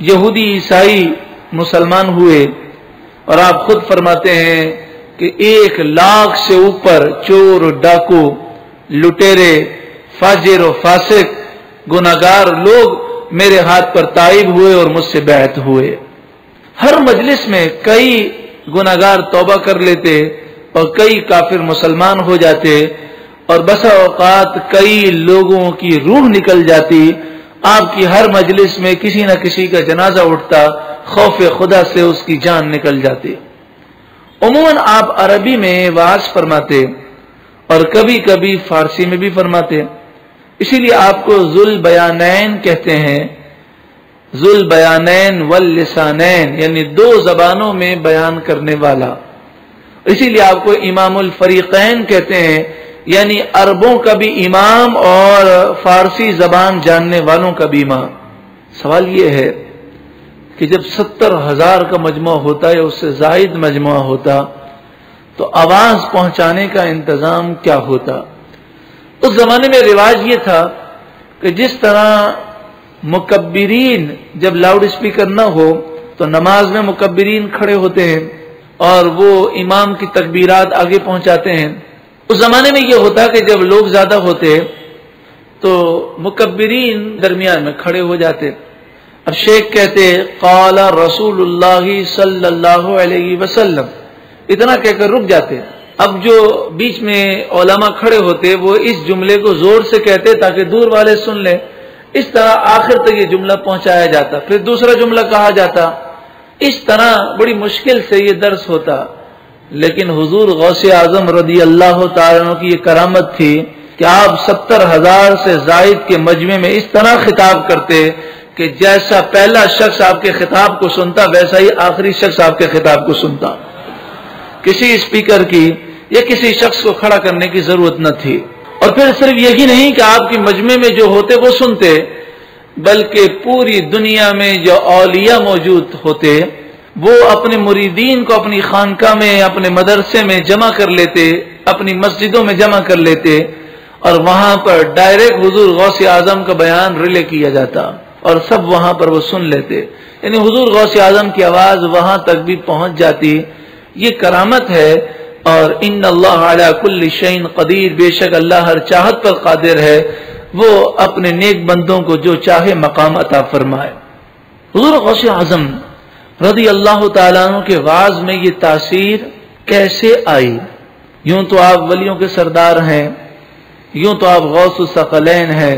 یہودی، عیسائی، مسلمان ہوئے اور آپ خود فرماتے ہیں کہ ایک لاکھ سے اوپر چور، ڈاکو، لٹیرے، فاجر و فاسق گناگار لوگ میرے ہاتھ پر تائب ہوئے اور مجھ سے بیعت ہوئے۔ ہر مجلس میں کئی گناگار توبہ کر لیتے اور کئی کافر مسلمان ہو جاتے اور بسا اوقات کئی لوگوں کی روح نکل جاتی، آپ کی ہر مجلس میں کسی نہ کسی کا جنازہ اٹھتا، خوف خدا سے اس کی جان نکل جاتی۔ عموماً آپ عربی میں واز فرماتے اور کبھی کبھی فارسی میں بھی فرماتے۔ اسی لیے آپ کو ذل بیانین کہتے ہیں۔ ذل بیانین واللسانین یعنی دو زبانوں میں بیان کرنے والا۔ اسی لیے آپ کو امام الفریقین کہتے ہیں یعنی عربوں کا بھی امام اور فارسی زبان جاننے والوں کا بھی امام۔ سوال یہ ہے کہ جب ستر ہزار کا مجموعہ ہوتا ہے اس سے زائد مجموعہ ہوتا، تو آواز پہنچانے کا انتظام کیا ہوتا؟ اس زمانے میں رواج یہ تھا کہ جس طرح مکبرین، جب لاؤڈ اسپیکر نہ ہو تو نماز میں مکبرین کھڑے ہوتے ہیں اور وہ امام کی تکبیرات آگے پہنچاتے ہیں۔ اس زمانے میں یہ ہوتا کہ جب لوگ زیادہ ہوتے تو مکبرین درمیان میں کھڑے ہو جاتے۔ اب شیخ کہتے، قال رسول اللہ صلی اللہ علیہ وسلم۔ اتنا کہہ کر رک جاتے۔ اب جو بیچ میں علماء کھڑے ہوتے، وہ اس جملے کو زور سے کہتے تاکہ دور والے سن لیں۔ اس طرح آخر تک یہ جملہ پہنچایا جاتا، پھر دوسرا جملہ کہا جاتا۔ اس طرح بڑی مشکل سے یہ درس ہوتا۔ لیکن حضور غوث اعظم رضی اللہ تعالیٰ کی یہ کرامت تھی کہ آپ ستر ہزار سے زائد کے مجمع میں اس طرح خطاب کرتے کہ جیسا پہلا شخص آپ کے خطاب کو سنتا، ویسا ہی آخری شخص آپ کے خطاب کو سنتا۔ کسی اسپیکر کی یا کسی شخص کو کھڑا کرنے کی ضرورت نہ تھی۔ اور پھر صرف یہی نہیں کہ آپ کی مجمع میں جو ہوتے وہ سنتے، بلکہ پوری دنیا میں جو اولیاء موجود ہوتے، وہ اپنے مریدین کو اپنی خانقاہ میں، اپنے مدرسے میں جمع کر لیتے، اپنی مسجدوں میں جمع کر لیتے، اور وہاں پر ڈائریکٹ حضور غوث اعظم کا بیان ریلے کیا جاتا اور سب وہاں پر وہ سن لیتے۔ یعنی حضور غوث اعظم کی آواز وہاں تک بھی پہنچ جاتی۔ یہ کرامت ہے اور ان اللہ علیہ کل شعین قدیر، بے شک اللہ ہر چاہت پر قادر ہے، وہ اپنے نیک بندوں کو جو چاہے مقام عطا فرمائے۔ حضور غوث اعظم رضی اللہ تعالیٰ عنہ کے واز میں یہ تاثیر کیسے آئی؟ یوں تو آپ ولیوں کے سردار ہیں، یوں تو آپ غوث الثقلین ہیں،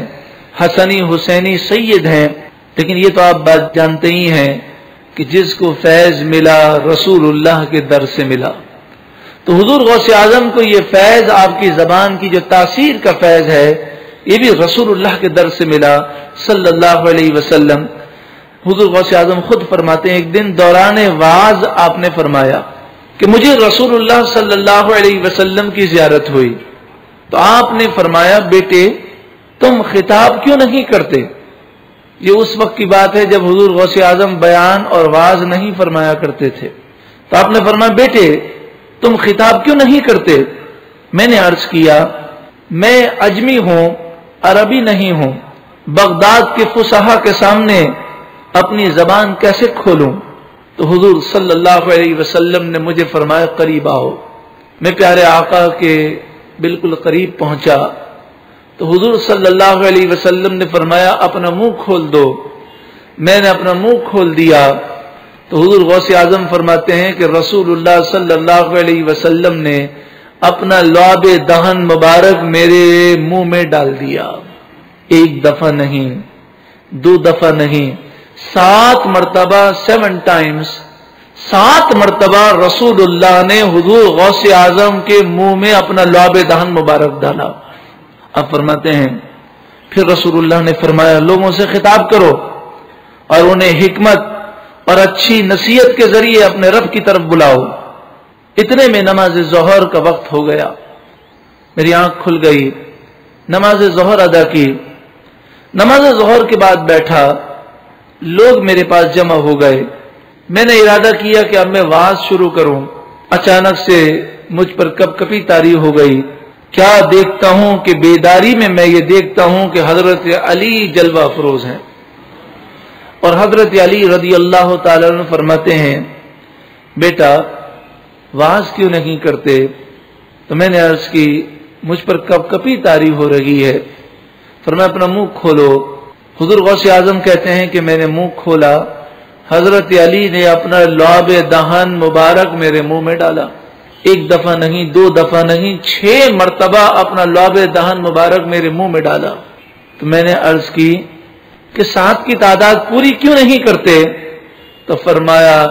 حسنی حسینی سید ہیں، لیکن یہ تو آپ بات جانتے ہی ہیں کہ جس کو فیض ملا رسول اللہ کے در سے ملا۔ تو حضور غوث اعظم کو یہ فیض آپ کی زبان کی جو تاثیر کا فیض ہے، یہ بھی رسول اللہ کے در سے ملا صلی اللہ علیہ وسلم۔ حضور غوث اعظم خود فرماتے ہیں، ایک دن دوران واز آپ نے فرمایا کہ مجھے رسول اللہ صلی اللہ علیہ وسلم کی زیارت ہوئی۔ تو آپ نے فرمایا، بیٹے، تم خطاب کیوں نہیں کرتے؟ یہ اس وقت کی بات ہے جب حضور غوث اعظم بیان اور واز نہیں فرمایا کرتے تھے۔ تو آپ نے فرمایا، بیٹے تم خطاب کیوں نہیں کرتے؟ میں نے عرض کیا، میں اجمی ہوں، عربی نہیں ہوں، بغداد کے فسحا کے سامنے اپنی زبان کیسے کھولوں؟ تو حضور صلی اللہ علیہ وسلم نے مجھے فرمایا، قریب آؤ۔ میں پیارے آقا کے بالکل قریب پہنچا۔ تو حضور صلی اللہ علیہ وسلم نے فرمایا، اپنا منہ کھول دو۔ میں نے اپنا منہ کھول دیا۔ تو حضور غوث اعظم فرماتے ہیں کہ رسول اللہ صلی اللہ علیہ وسلم نے اپنا لعب دہن مبارک میرے منہ میں ڈال دیا۔ ایک دفعہ نہیں، دو دفعہ نہیں، سات مرتبہ سیون ٹائمز سات مرتبہ رسول اللہ نے حضور غوث اعظم کے منہ میں اپنا لعب دہن مبارک ڈالا۔ اب فرماتے ہیں، پھر رسول اللہ نے فرمایا، لوگوں سے خطاب کرو اور انہیں حکمت اور اچھی نصیحت کے ذریعے اپنے رب کی طرف بلاؤ۔ اتنے میں نماز ظہر کا وقت ہو گیا۔ میری آنکھ کھل گئی۔ نماز ظہر ادا کی۔ نماز ظہر کے بعد بیٹھا۔ لوگ میرے پاس جمع ہو گئے۔ میں نے ارادہ کیا کہ اب میں واز شروع کروں۔ اچانک سے مجھ پر کب کبھی تاری ہو گئی۔ کیا دیکھتا ہوں کہ بیداری میں میں یہ دیکھتا ہوں کہ حضرت علی جلوہ افروز ہیں۔ اور حضرت علی رضی اللہ تعالی فرماتے ہیں، بیٹا واز کیوں نہیں کرتے؟ تو میں نے عرض کی، مجھ پر کب کبھی تاری ہو رہی ہے؟ فرمایا اپنا منہ کھولو۔ حضور غوث اعظم کہتے ہیں کہ میں نے منہ کھولا۔ حضرت علی نے اپنا لعب دہن مبارک میرے منہ میں ڈالا۔ ایک دفعہ نہیں، دو دفعہ نہیں، چھ مرتبہ اپنا لعب دہن مبارک میرے منہ میں ڈالا۔ تو میں نے عرض کی کہ سات کی تعداد پوری کیوں نہیں کرتے؟ تو فرمایا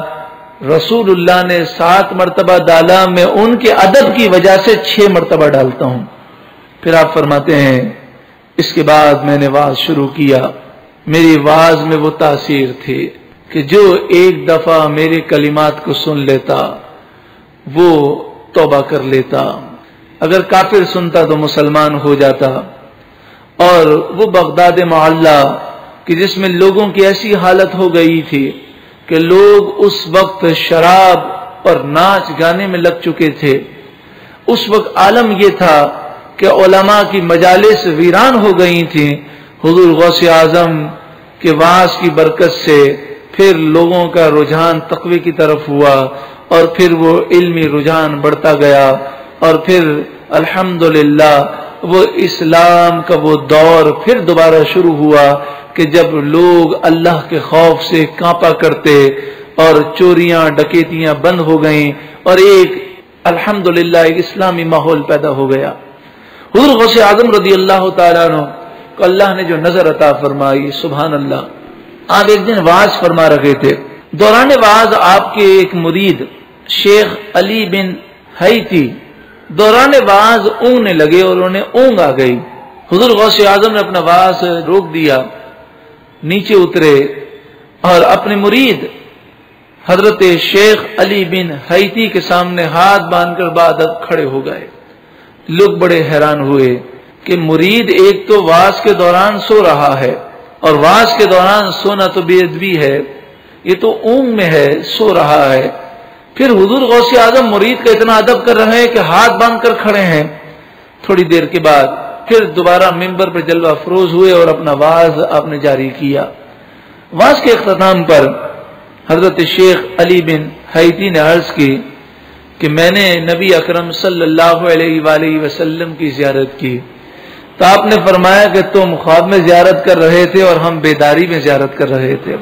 رسول اللہ نے سات مرتبہ ڈالا میں ان کے ادب کی وجہ سے چھ مرتبہ ڈالتا ہوں۔ پھر آپ فرماتے ہیں، اس کے بعد میں نے واز شروع کیا۔ میری واز میں وہ تاثیر تھی کہ جو ایک دفعہ میرے کلمات کو سن لیتا، وہ توبہ کر لیتا۔ اگر کافر سنتا تو مسلمان ہو جاتا۔ اور وہ بغداد معلّہ کہ جس میں لوگوں کی ایسی حالت ہو گئی تھی کہ لوگ اس وقت شراب اور ناچ گانے میں لگ چکے تھے۔ اس وقت عالم یہ تھا کہ علماء کی مجالس ویران ہو گئی تھیں۔ حضور غوث اعظم کے واس کی برکت سے پھر لوگوں کا رجحان تقوی کی طرف ہوا اور پھر وہ علمی رجحان بڑھتا گیا اور پھر الحمد وہ اسلام کا وہ دور پھر دوبارہ شروع ہوا کہ جب لوگ اللہ کے خوف سے کانپا کرتے اور چوریاں ڈکیتیاں بند ہو گئیں اور ایک الحمد ایک اسلامی ماحول پیدا ہو گیا۔ حضور غوث اعظم رضی اللہ تعالیٰ عنہ کو اللہ نے جو نظر عطا فرمائی سبحان اللہ آپ ایک دن واز فرما رکھے تھے۔ دوران بعض آپ کے ایک مرید، شیخ علی بن ہئی دوران باز اونگنے لگے اور انہیں اونگ آ گئی۔ حضور غوث اعظم نے اپنا باز روک دیا، نیچے اترے اور اپنے مرید حضرت شیخ علی بن حیتی کے سامنے ہاتھ باندھ کر بادت کھڑے ہو گئے۔ لوگ بڑے حیران ہوئے کہ مرید ایک تو واس کے دوران سو رہا ہے اور واس کے دوران سونا تو بے ادبی ہے، یہ تو اونگ میں ہے، سو رہا ہے۔ پھر حضور غوث اعظم مرید کا اتنا ادب کر رہے ہیں کہ ہاتھ باندھ کر کھڑے ہیں۔ تھوڑی دیر کے بعد پھر دوبارہ ممبر پر جلوہ فروز ہوئے اور اپنا واز آپ نے جاری کیا۔ واز کے اختتام پر حضرت شیخ علی بن حیتی نے عرض کی کہ میں نے نبی اکرم صلی اللہ علیہ وآلہ وسلم کی زیارت کی۔ تو آپ نے فرمایا کہ تم خواب میں زیارت کر رہے تھے اور ہم بیداری میں زیارت کر رہے تھے۔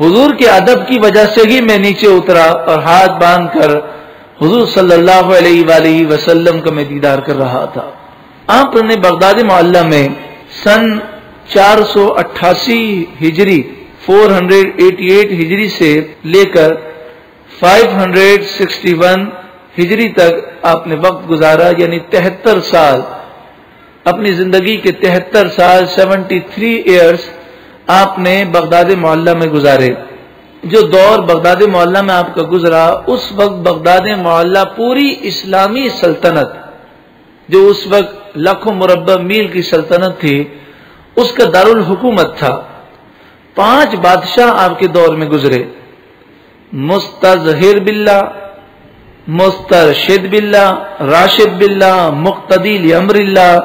حضور کے ادب کی وجہ سے ہی میں نیچے اترا اور ہاتھ باندھ کر حضور صلی اللہ علیہ وآلہ وسلم کا میں دیدار کر رہا تھا۔ آپ نے بغداد معلّہ میں سن چار سو اٹھاسی ہجری، فور ہنڈریڈ ایٹی ایٹ ہجری سے لے کر فائیو ہنڈریڈ سکسٹی ون ہجری تک آپ نے وقت گزارا یعنی تہتر سال، اپنی زندگی کے تہتر سال سیونٹی تھری ایئرس آپ نے بغداد معلّہ میں گزارے۔ جو دور بغداد معلّہ میں آپ کا گزرا، اس وقت بغداد معلّہ پوری اسلامی سلطنت، جو اس وقت لاکھوں مربع میل کی سلطنت تھی، اس کا دارالحکومت تھا۔ پانچ بادشاہ آپ کے دور میں گزرے۔ مستظہر بلّہ مسترشد بلّہ راشد بلّہ مقتدیل امر اللہ،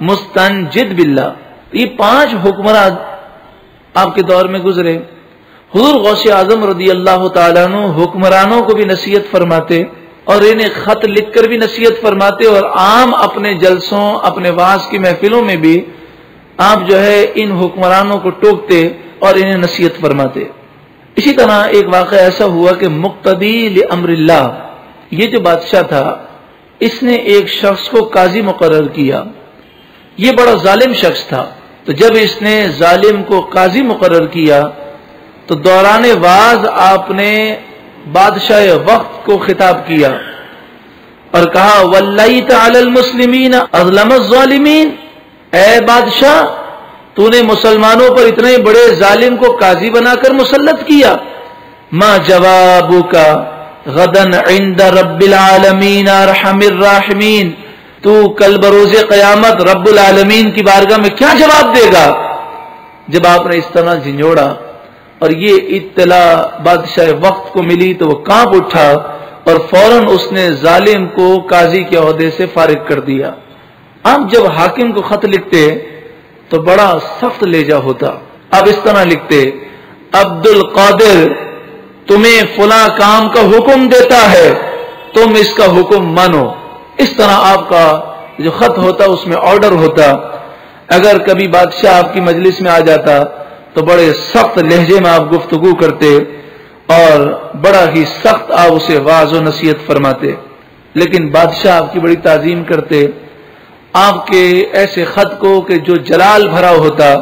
مستنجد بلّہ یہ پانچ حکمران آپ کے دور میں گزرے۔ حضور غوث اعظم رضی اللہ تعالیٰ عنہ حکمرانوں کو بھی نصیحت فرماتے اور انہیں خط لکھ کر بھی نصیحت فرماتے اور عام اپنے جلسوں، اپنے واس کی محفلوں میں بھی آپ جو ہے ان حکمرانوں کو ٹوکتے اور انہیں نصیحت فرماتے۔ اسی طرح ایک واقعہ ایسا ہوا کہ مقتدی امر اللہ، یہ جو بادشاہ تھا، اس نے ایک شخص کو قاضی مقرر کیا۔ یہ بڑا ظالم شخص تھا۔ تو جب اس نے ظالم کو قاضی مقرر کیا، تو دوران واز آپ نے بادشاہ وقت کو خطاب کیا اور کہا المسلمین ازلم الظالمین اے بادشاہ، تو نے مسلمانوں پر اتنے بڑے ظالم کو قاضی بنا کر مسلط کیا۔ ماں جواب کا غدن عند رب العالمین ارحم الراحمین تو کل بروز قیامت رب العالمین کی بارگاہ میں کیا جواب دے گا؟ جب آپ نے اس طرح جھنجھوڑا اور یہ اطلاع بادشاہ وقت کو ملی تو وہ کانپ اٹھا اور فوراً اس نے ظالم کو قاضی کے عہدے سے فارغ کر دیا۔ آپ جب حاکم کو خط لکھتے تو بڑا سخت لیجا ہوتا۔ اب اس طرح لکھتے عبد القادر تمہیں فلاں کام کا حکم دیتا ہے، تم اس کا حکم مانو۔ اس طرح آپ کا جو خط ہوتا اس میں آرڈر ہوتا، اگر کبھی بادشاہ آپ کی مجلس میں آ جاتا تو بڑے سخت لہجے میں آپ گفتگو کرتے اور بڑا ہی سخت آپ اسے واض و نصیحت فرماتے۔ لیکن بادشاہ آپ کی بڑی تعظیم کرتے، آپ کے ایسے خط کو کہ جو جلال بھرا ہوتا،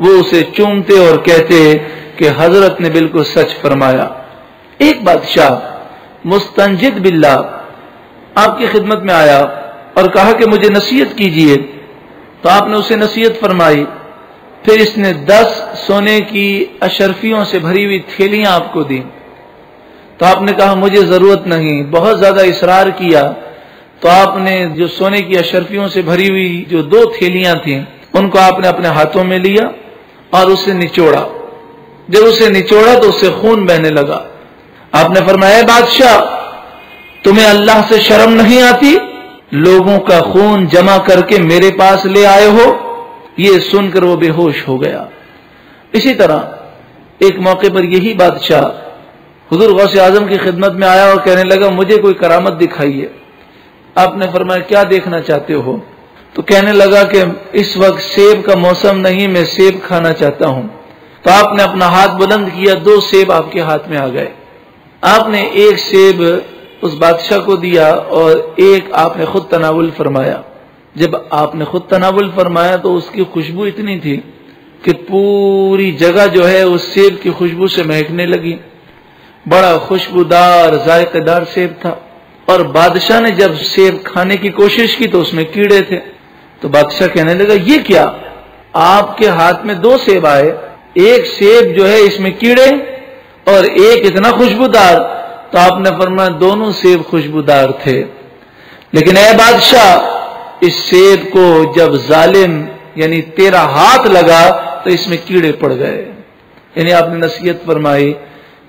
وہ اسے چومتے اور کہتے کہ حضرت نے بالکل سچ فرمایا۔ ایک بادشاہ، مستنجد باللہ آپ کی خدمت میں آیا اور کہا کہ مجھے نصیحت کیجیے تو آپ نے اسے نصیحت فرمائی۔ پھر اس نے دس سونے کی اشرفیوں سے بھری ہوئی تھیلیاں آپ کو دی تو آپ نے کہا، مجھے ضرورت نہیں، بہت زیادہ اصرار کیا۔ تو آپ نے جو سونے کی اشرفیوں سے بھری ہوئی جو دو تھیلیاں تھیں، ان کو آپ نے اپنے ہاتھوں میں لیا اور اسے نچوڑا۔ جب اسے نچوڑا تو اسے خون بہنے لگا۔ آپ نے فرمایا بادشاہ تمہیں اللہ سے شرم نہیں آتی؟ لوگوں کا خون جمع کر کے میرے پاس لے آئے ہو؟ یہ سن کر وہ بے ہوش ہو گیا۔ اسی طرح ایک موقع پر یہی بادشاہ حضور غوث اعظم کی خدمت میں آیا اور کہنے لگا، مجھے کوئی کرامت دکھائیے۔ آپ نے فرمایا، کیا دیکھنا چاہتے ہو؟ تو کہنے لگا کہ اس وقت سیب کا موسم نہیں، میں سیب کھانا چاہتا ہوں۔ تو آپ نے اپنا ہاتھ بلند کیا، دو سیب آپ کے ہاتھ میں آ گئے۔ آپ نے ایک سیب اس بادشاہ کو دیا اور ایک آپ نے خود تناول فرمایا۔ جب آپ نے خود تناول فرمایا تو اس کی خوشبو اتنی تھی کہ پوری جگہ جو ہے اس سیب کی خوشبو سے مہکنے لگی۔ بڑا خوشبودار ذائقے دار سیب تھا۔ اور بادشاہ نے جب سیب کھانے کی کوشش کی تو اس میں کیڑے تھے۔ تو بادشاہ کہنے لگا، یہ کیا؟ آپ کے ہاتھ میں دو سیب آئے۔ ایک سیب جو ہے اس میں کیڑے اور ایک اتنا خوشبودار تو آپ نے فرمایا دونوں سیب خوشبودار تھے۔ لیکن اے بادشاہ، اس سیب کو جب ظالم یعنی تیرا ہاتھ لگا تو اس میں کیڑے پڑ گئے۔ یعنی آپ نے نصیحت فرمائی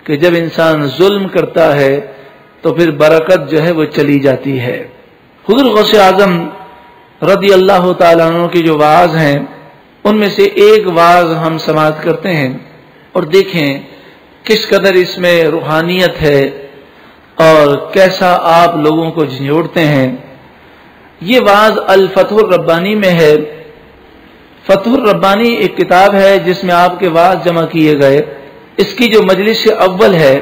کہ جب انسان ظلم کرتا ہے تو پھر برکت جو ہے وہ چلی جاتی ہے۔ حضور غوث اعظم رضی اللہ تعالیٰ عنہ کی جو واز ہیں، ان میں سے ایک واز ہم سماعت کرتے ہیں۔ اور دیکھیں کس قدر اس میں روحانیت ہے۔ اور کیسا آپ لوگوں کو جھنجھوڑتے ہیں۔ یہ واز الفتح الربانی میں ہے۔ فتح الربانی ایک کتاب ہے جس میں آپ کے واز جمع کیے گئے۔ اس کی جو مجلس اول ہے،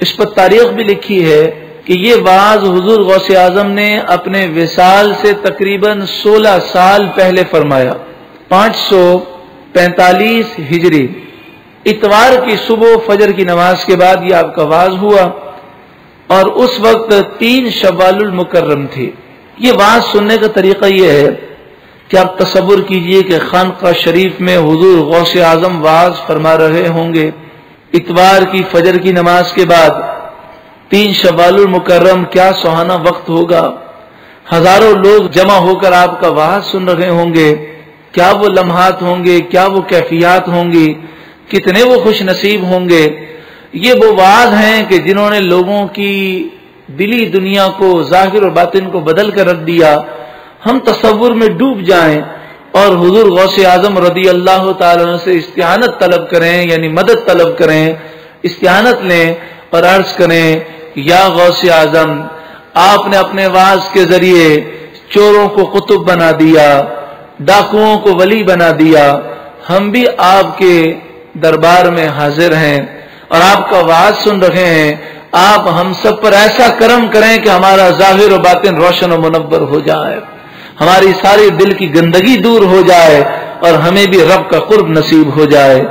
اس پر تاریخ بھی لکھی ہے کہ یہ واز حضور غوث اعظم نے اپنے وصال سے تقریباً سولہ سال پہلے فرمایا۔ پانچ سو پینتالیس ہجری۔ اتوار کی صبح فجر کی نماز کے بعد یہ آپ کا واز ہوا۔ اور اس وقت تین شوال المکرم تھی یہ واز سننے کا طریقہ یہ ہے کہ آپ تصور کیجیے کہ خانقاہ شریف میں حضور غوث اعظم واز فرما رہے ہوں گے۔ اتوار کی فجر کی نماز کے بعد تین شوال المکرم کیا سہانا وقت ہوگا؟ ہزاروں لوگ جمع ہو کر آپ کا واز سن رہے ہوں گے۔ کیا وہ لمحات ہوں گے؟ کیا وہ کیفیات ہوں گی؟ کتنے وہ خوش نصیب ہوں گے؟ یہ وہ واز ہیں کہ جنہوں نے لوگوں کی دلی دنیا کو ظاہر اور باطن کو بدل کر رکھ دیا۔ ہم تصور میں ڈوب جائیں اور حضور غوث اعظم رضی اللہ تعالی سے استعانت طلب کریں یعنی مدد طلب کریں استعانت لیں اور عرض کریں، یا غوث اعظم، آپ نے اپنے واز کے ذریعے چوروں کو قطب بنا دیا، ڈاکوؤں کو ولی بنا دیا۔ ہم بھی آپ کے دربار میں حاضر ہیں۔ اور آپ کا واز سن رہے ہیں، آپ ہم سب پر ایسا کرم کریں کہ ہمارا ظاہر و باطن روشن و منور ہو جائے۔ ہماری ساری دل کی گندگی دور ہو جائے اور ہمیں بھی رب کا قرب نصیب ہو جائے۔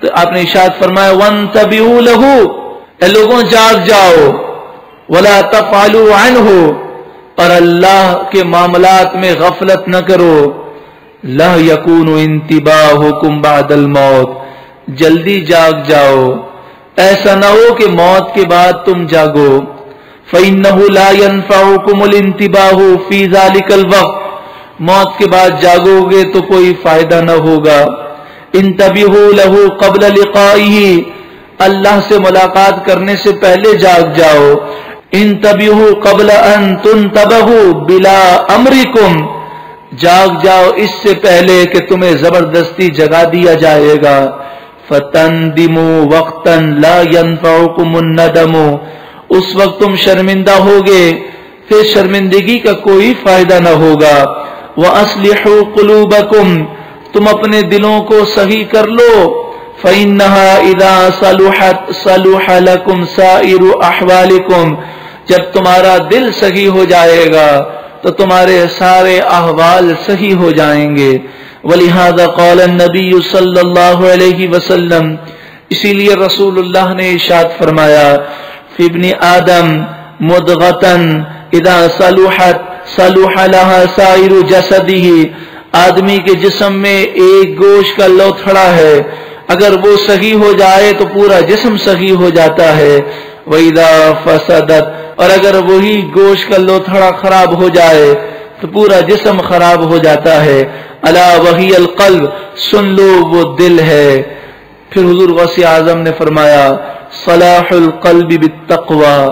تو آپ نے اشاد فرمایا ون تبھی لہو اے لوگوں، جاگ جاؤ۔ ولا تفالو عنہ اور اللہ کے معاملات میں غفلت نہ کرو۔ لہ یقون انتباہ بعد الموت۔ جلدی جاگ جاؤ۔ ایسا نہ ہو کہ موت کے بعد تم جاگو۔ فَإِنَّهُ لَا يَنفَعُكُمُ الْإِنْتِبَاهُ فِي ذَلِكَ الْوَقْتِ۔ موت کے بعد جاگو گے تو کوئی فائدہ نہ ہوگا۔ انتبہوا له قبل لقائه اللہ سے ملاقات کرنے سے پہلے جاگ جاؤ۔ انتبہوا قبل ان تنتبہوا بلا امرکم۔ جاگ جاؤ اس سے پہلے کہ تمہیں زبردستی جگا دیا جائے گا۔ فتن دمو وقتاً لا ينفعكم الندم۔ اس وقت تم شرمندہ ہوگے، پھر شرمندگی کا کوئی فائدہ نہ ہوگا۔ وہ اسلحو تم اپنے دلوں کو صحیح کر لو۔ فَإِنَّهَا إِذَا صَلُحَتْ، صَلُحَ لَكُمْ سَائِرُ أَحْوَالِكُمْ۔ جب تمہارا دل صحیح ہو جائے گا، تو تمہارے سارے احوال صحیح ہو جائیں گے۔ ولہذا قال النبی صلی اللہ علیہ وسلم، اسی لیے رسول اللہ نے ارشاد فرمایا ابن آدم مدغتن اذا صلحت، صلح لها سائر جسده آدمی کے جسم میں ایک گوشت کا لوتھڑا ہے، اگر وہ صحیح ہو جائے تو پورا جسم صحیح ہو جاتا ہے، وَإِذَا فَسَدَتْ، اور اگر وہی گوشت کا لوتھڑا خراب ہو جائے تو پورا جسم خراب ہو جاتا ہے۔ اللہ وہی القلب، سن لو وہ دل ہے۔ پھر حضور غوث اعظم نے فرمایا، صلاح القلب بالتقوى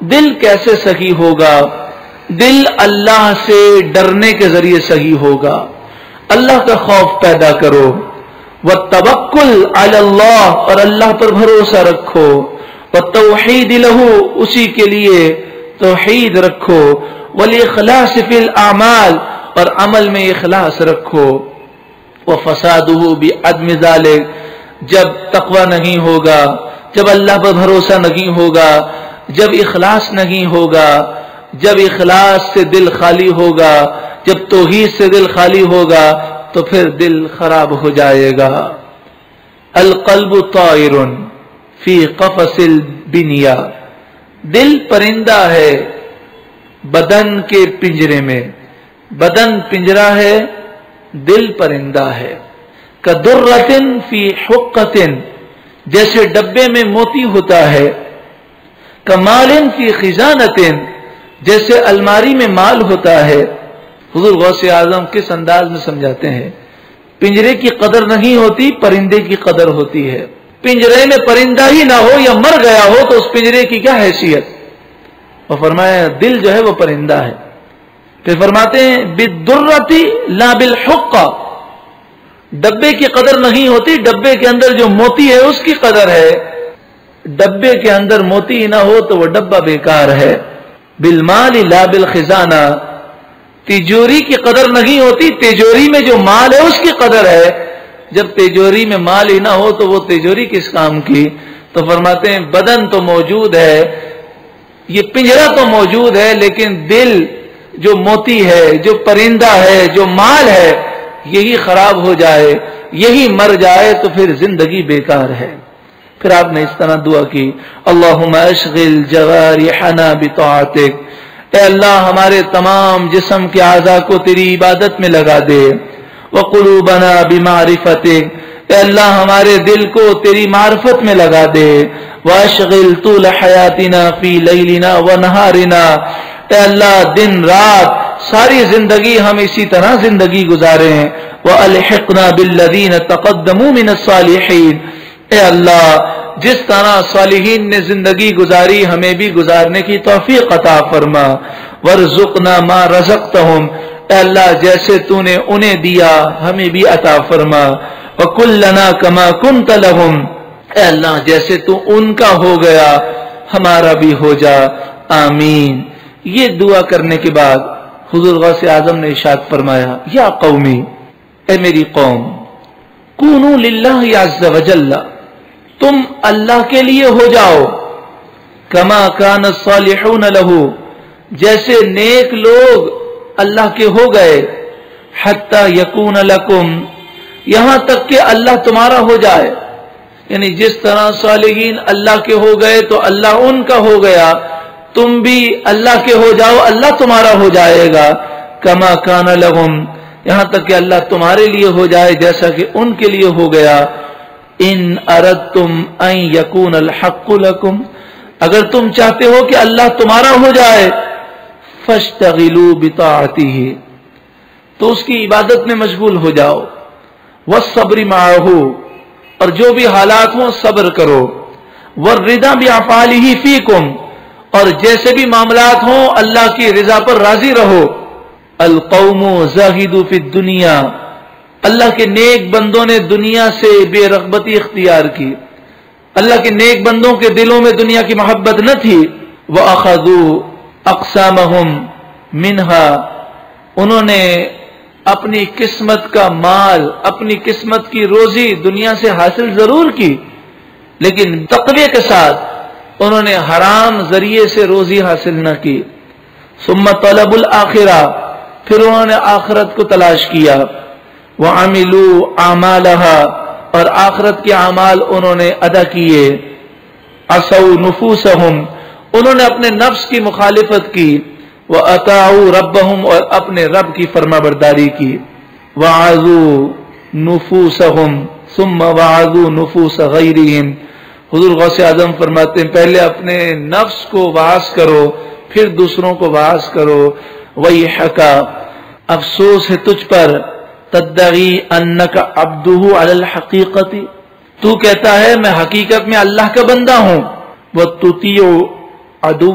دل کیسے صحیح ہوگا؟ دل اللہ سے ڈرنے کے ذریعے صحیح ہوگا۔ اللہ کا خوف پیدا کرو۔ وہ توکل اللہ اور اللہ پر بھروسہ رکھو۔ توحید لہو اسی کے لیے توحید رکھو۔ ولی خلاص فل اعمال اور عمل میں اخلاص رکھو۔ وہ فساد بھی عدم جب تقوی نہیں ہوگا، جب اللہ پر بھروسہ نہیں ہوگا، جب اخلاص نہیں ہوگا، جب اخلاص سے دل خالی ہوگا، جب توحید سے دل خالی ہوگا، تو پھر دل خراب ہو جائے گا۔ القلب طائر فی قفصل بنیا دل پرندہ ہے بدن کے پنجرے میں۔ بدن پنجرا ہے، دل پرندہ ہے۔ کدرتن فی حقتن، جیسے ڈبے میں موتی ہوتا ہے۔ کمالن فی خزانتن، جیسے الماری میں مال ہوتا ہے۔ حضور غوث اعظم کس انداز میں سمجھاتے ہیں؟ پنجرے کی قدر نہیں ہوتی، پرندے کی قدر ہوتی ہے۔ پنجرے میں پرندہ ہی نہ ہو یا مر گیا ہو تو اس پنجرے کی کیا حیثیت؟ وہ فرمایا، دل جو ہے وہ پرندہ ہے۔ پھر فرماتے ہیں بدرتی لا بالحق۔ ڈبے کی قدر نہیں ہوتی، ڈبے کے اندر جو موتی ہے اس کی قدر ہے۔ ڈبے کے اندر موتی نہ ہو تو وہ ڈبا بیکار ہے۔ بالمال لا بالخزانہ تیجوری کی قدر نہیں ہوتی تیجوری میں جو مال ہے اس کی قدر ہے۔ جب تیجوری میں مال ہی نہ ہو تو وہ تیجوری کس کام کی؟ تو فرماتے ہیں، بدن تو موجود ہے۔ یہ پنجرا تو موجود ہے، لیکن دل جو موتی ہے، جو پرندہ ہے، جو مال ہے، یہی خراب ہو جائے، یہی مر جائے تو پھر زندگی بیکار ہے۔ پھر آپ نے اس طرح دعا کی اللہ اشغل جوارحنا بطاعتک۔ اے اللہ، ہمارے تمام جسم کے اعضاء کو تیری عبادت میں لگا دے۔ وہ قلو بنا اے اللہ ہمارے دل کو تیری معرفت میں لگا دے۔ واشغل طول حیاتنا فی لیلنا و نہارنا اے اللہ، دن، رات، ساری زندگی ہم اسی طرح زندگی گزارے وہ الحقنا بالذین تقدموا من الصالحین اے اللہ، جس طرح صالحین نے زندگی گزاری، ہمیں بھی گزارنے کی توفیق عطا فرما۔ ورزقنا ما رزقتهم۔ اے اللہ، جیسے تو نے انہیں دیا، ہمیں بھی عطا فرما۔ وکلنا کما کنت لهم۔ اے اللہ، جیسے تو ان کا ہو گیا، ہمارا بھی ہو جا۔ آمین۔ یہ دعا کرنے کے بعد حضور غوث اعظم نے ارشاد فرمایا، یا قومی، اے میری قوم، کونو للہ عز وجل تم اللہ کے لیے ہو جاؤ۔ کما کان الصالحون لہو، جیسے نیک لوگ اللہ کے ہو گئے۔ حتی یکون لکم یہاں تک کہ اللہ تمہارا ہو جائے۔ یعنی جس طرح صالحین اللہ کے ہو گئے تو اللہ ان کا ہو گیا۔ تم بھی اللہ کے ہو جاؤ، اللہ تمہارا ہو جائے گا۔ کما کان لہم۔ یہاں تک کہ اللہ تمہارے لیے ہو جائے جیسا کہ ان کے لیے ہو گیا۔ ان ارد تم یقون الحق لکم۔ اگر تم چاہتے ہو کہ اللہ تمہارا ہو جائے فش تغلو بتا تو اس کی عبادت میں مشغول ہو جاؤ۔ وہ صبری اور جو بھی حالات ہوں صبر کرو۔ وہ ردا بھی ہی فی اور جیسے بھی معاملات ہوں اللہ کی رضا پر راضی رہو۔ القوم زاہد فی دنیا اللہ کے نیک بندوں نے دنیا سے بے رغبتی اختیار کی۔ اللہ کے نیک بندوں کے دلوں میں دنیا کی محبت نہ تھی۔ وہ اخذو اقسام منہا انہوں نے اپنی قسمت کا مال، اپنی قسمت کی روزی دنیا سے حاصل ضرور کی، لیکن تقوی کے ساتھ انہوں نے حرام ذریعے سے روزی حاصل نہ کی۔ سمت طلب الآخرہ، پھر انہوں نے آخرت کو تلاش کیا۔ وہ عاملو اور آخرت کے اعمال انہوں نے ادا کیے۔ اصو نفوس انہوں نے اپنے نفس کی مخالفت کی۔ وہ اطاؤ رب اور اپنے رب کی فرما برداری کی۔ وہ آزو نفوس سم نفوس غیرین حضور غوث اعظم فرماتے ہیں، پہلے اپنے نفس کو واس کرو، پھر دوسروں کو واس کرو۔ وہی حقا افسوس ہے تجھ پر۔ تدغی ان کا ابدو الحقیقتی تو کہتا ہے، میں حقیقت میں اللہ کا بندہ ہوں۔ وہ تتیو ادو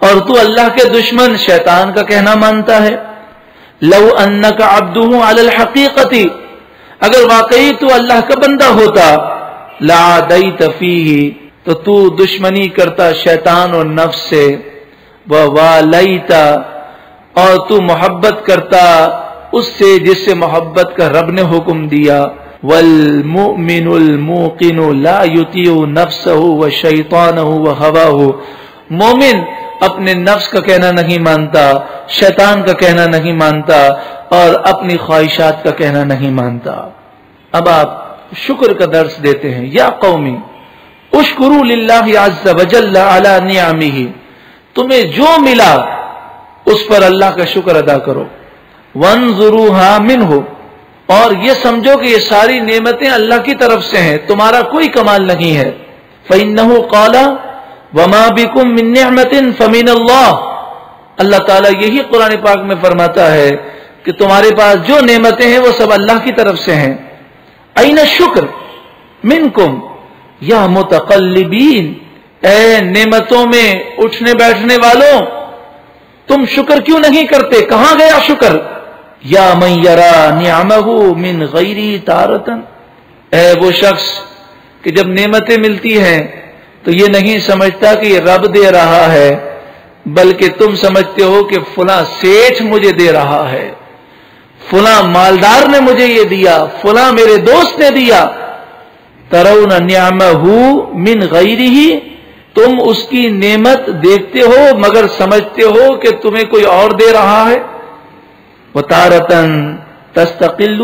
اور تو اللہ کے دشمن شیطان کا کہنا مانتا ہے۔ لو ان کا ابدو الحقیقتی اگر واقعی تو اللہ کا بندہ ہوتا، لا دئی تفی تو تو دشمنی کرتا شیطان اور نفس سے اور تو محبت کرتا اس سے جس سے محبت کا رب نے حکم دیا۔ والمؤمن الموقن لا يطيع نفسه وشيطانه وهواه مومن اپنے نفس کا کہنا نہیں مانتا، شیطان کا کہنا نہیں مانتا اور اپنی خواہشات کا کہنا نہیں مانتا۔ اب آپ شکر کا درس دیتے ہیں۔ یا قومی، اشکرو للہ عز وجل علی نعمه تمہیں جو ملا، اس پر اللہ کا شکر ادا کرو۔ ون ضرو من ہو اور یہ سمجھو کہ یہ ساری نعمتیں اللہ کی طرف سے ہیں، تمہارا کوئی کمال نہیں ہے۔ فَإِنَّهُ قَالَ وَمَا بِكُم مِّن نِعْمَةٍ فَمِنَ اللَّهِ۔ اللہ تعالیٰ یہی قرآن پاک میں فرماتا ہے کہ تمہارے پاس جو نعمتیں ہیں وہ سب اللہ کی طرف سے ہیں۔ این شکر منکم یا متقلبین، اے نعمتوں میں اٹھنے بیٹھنے والوں، تم شکر کیوں نہیں کرتے؟ کہاں گیا شکر؟ یا من یرا نعمہ من غیری تارتن۔ اے وہ شخص کہ جب نعمتیں ملتی ہیں تو یہ نہیں سمجھتا کہ یہ رب دے رہا ہے، بلکہ تم سمجھتے ہو کہ فلاں سیٹھ مجھے دے رہا ہے۔ فلاں مالدار نے مجھے یہ دیا، فلاں میرے دوست نے دیا۔ ترون نعمہ من غیری ہی تم اس کی نعمت دیکھتے ہو مگر سمجھتے ہو کہ تمہیں کوئی اور دے رہا ہے۔ وہ تارتن تستقل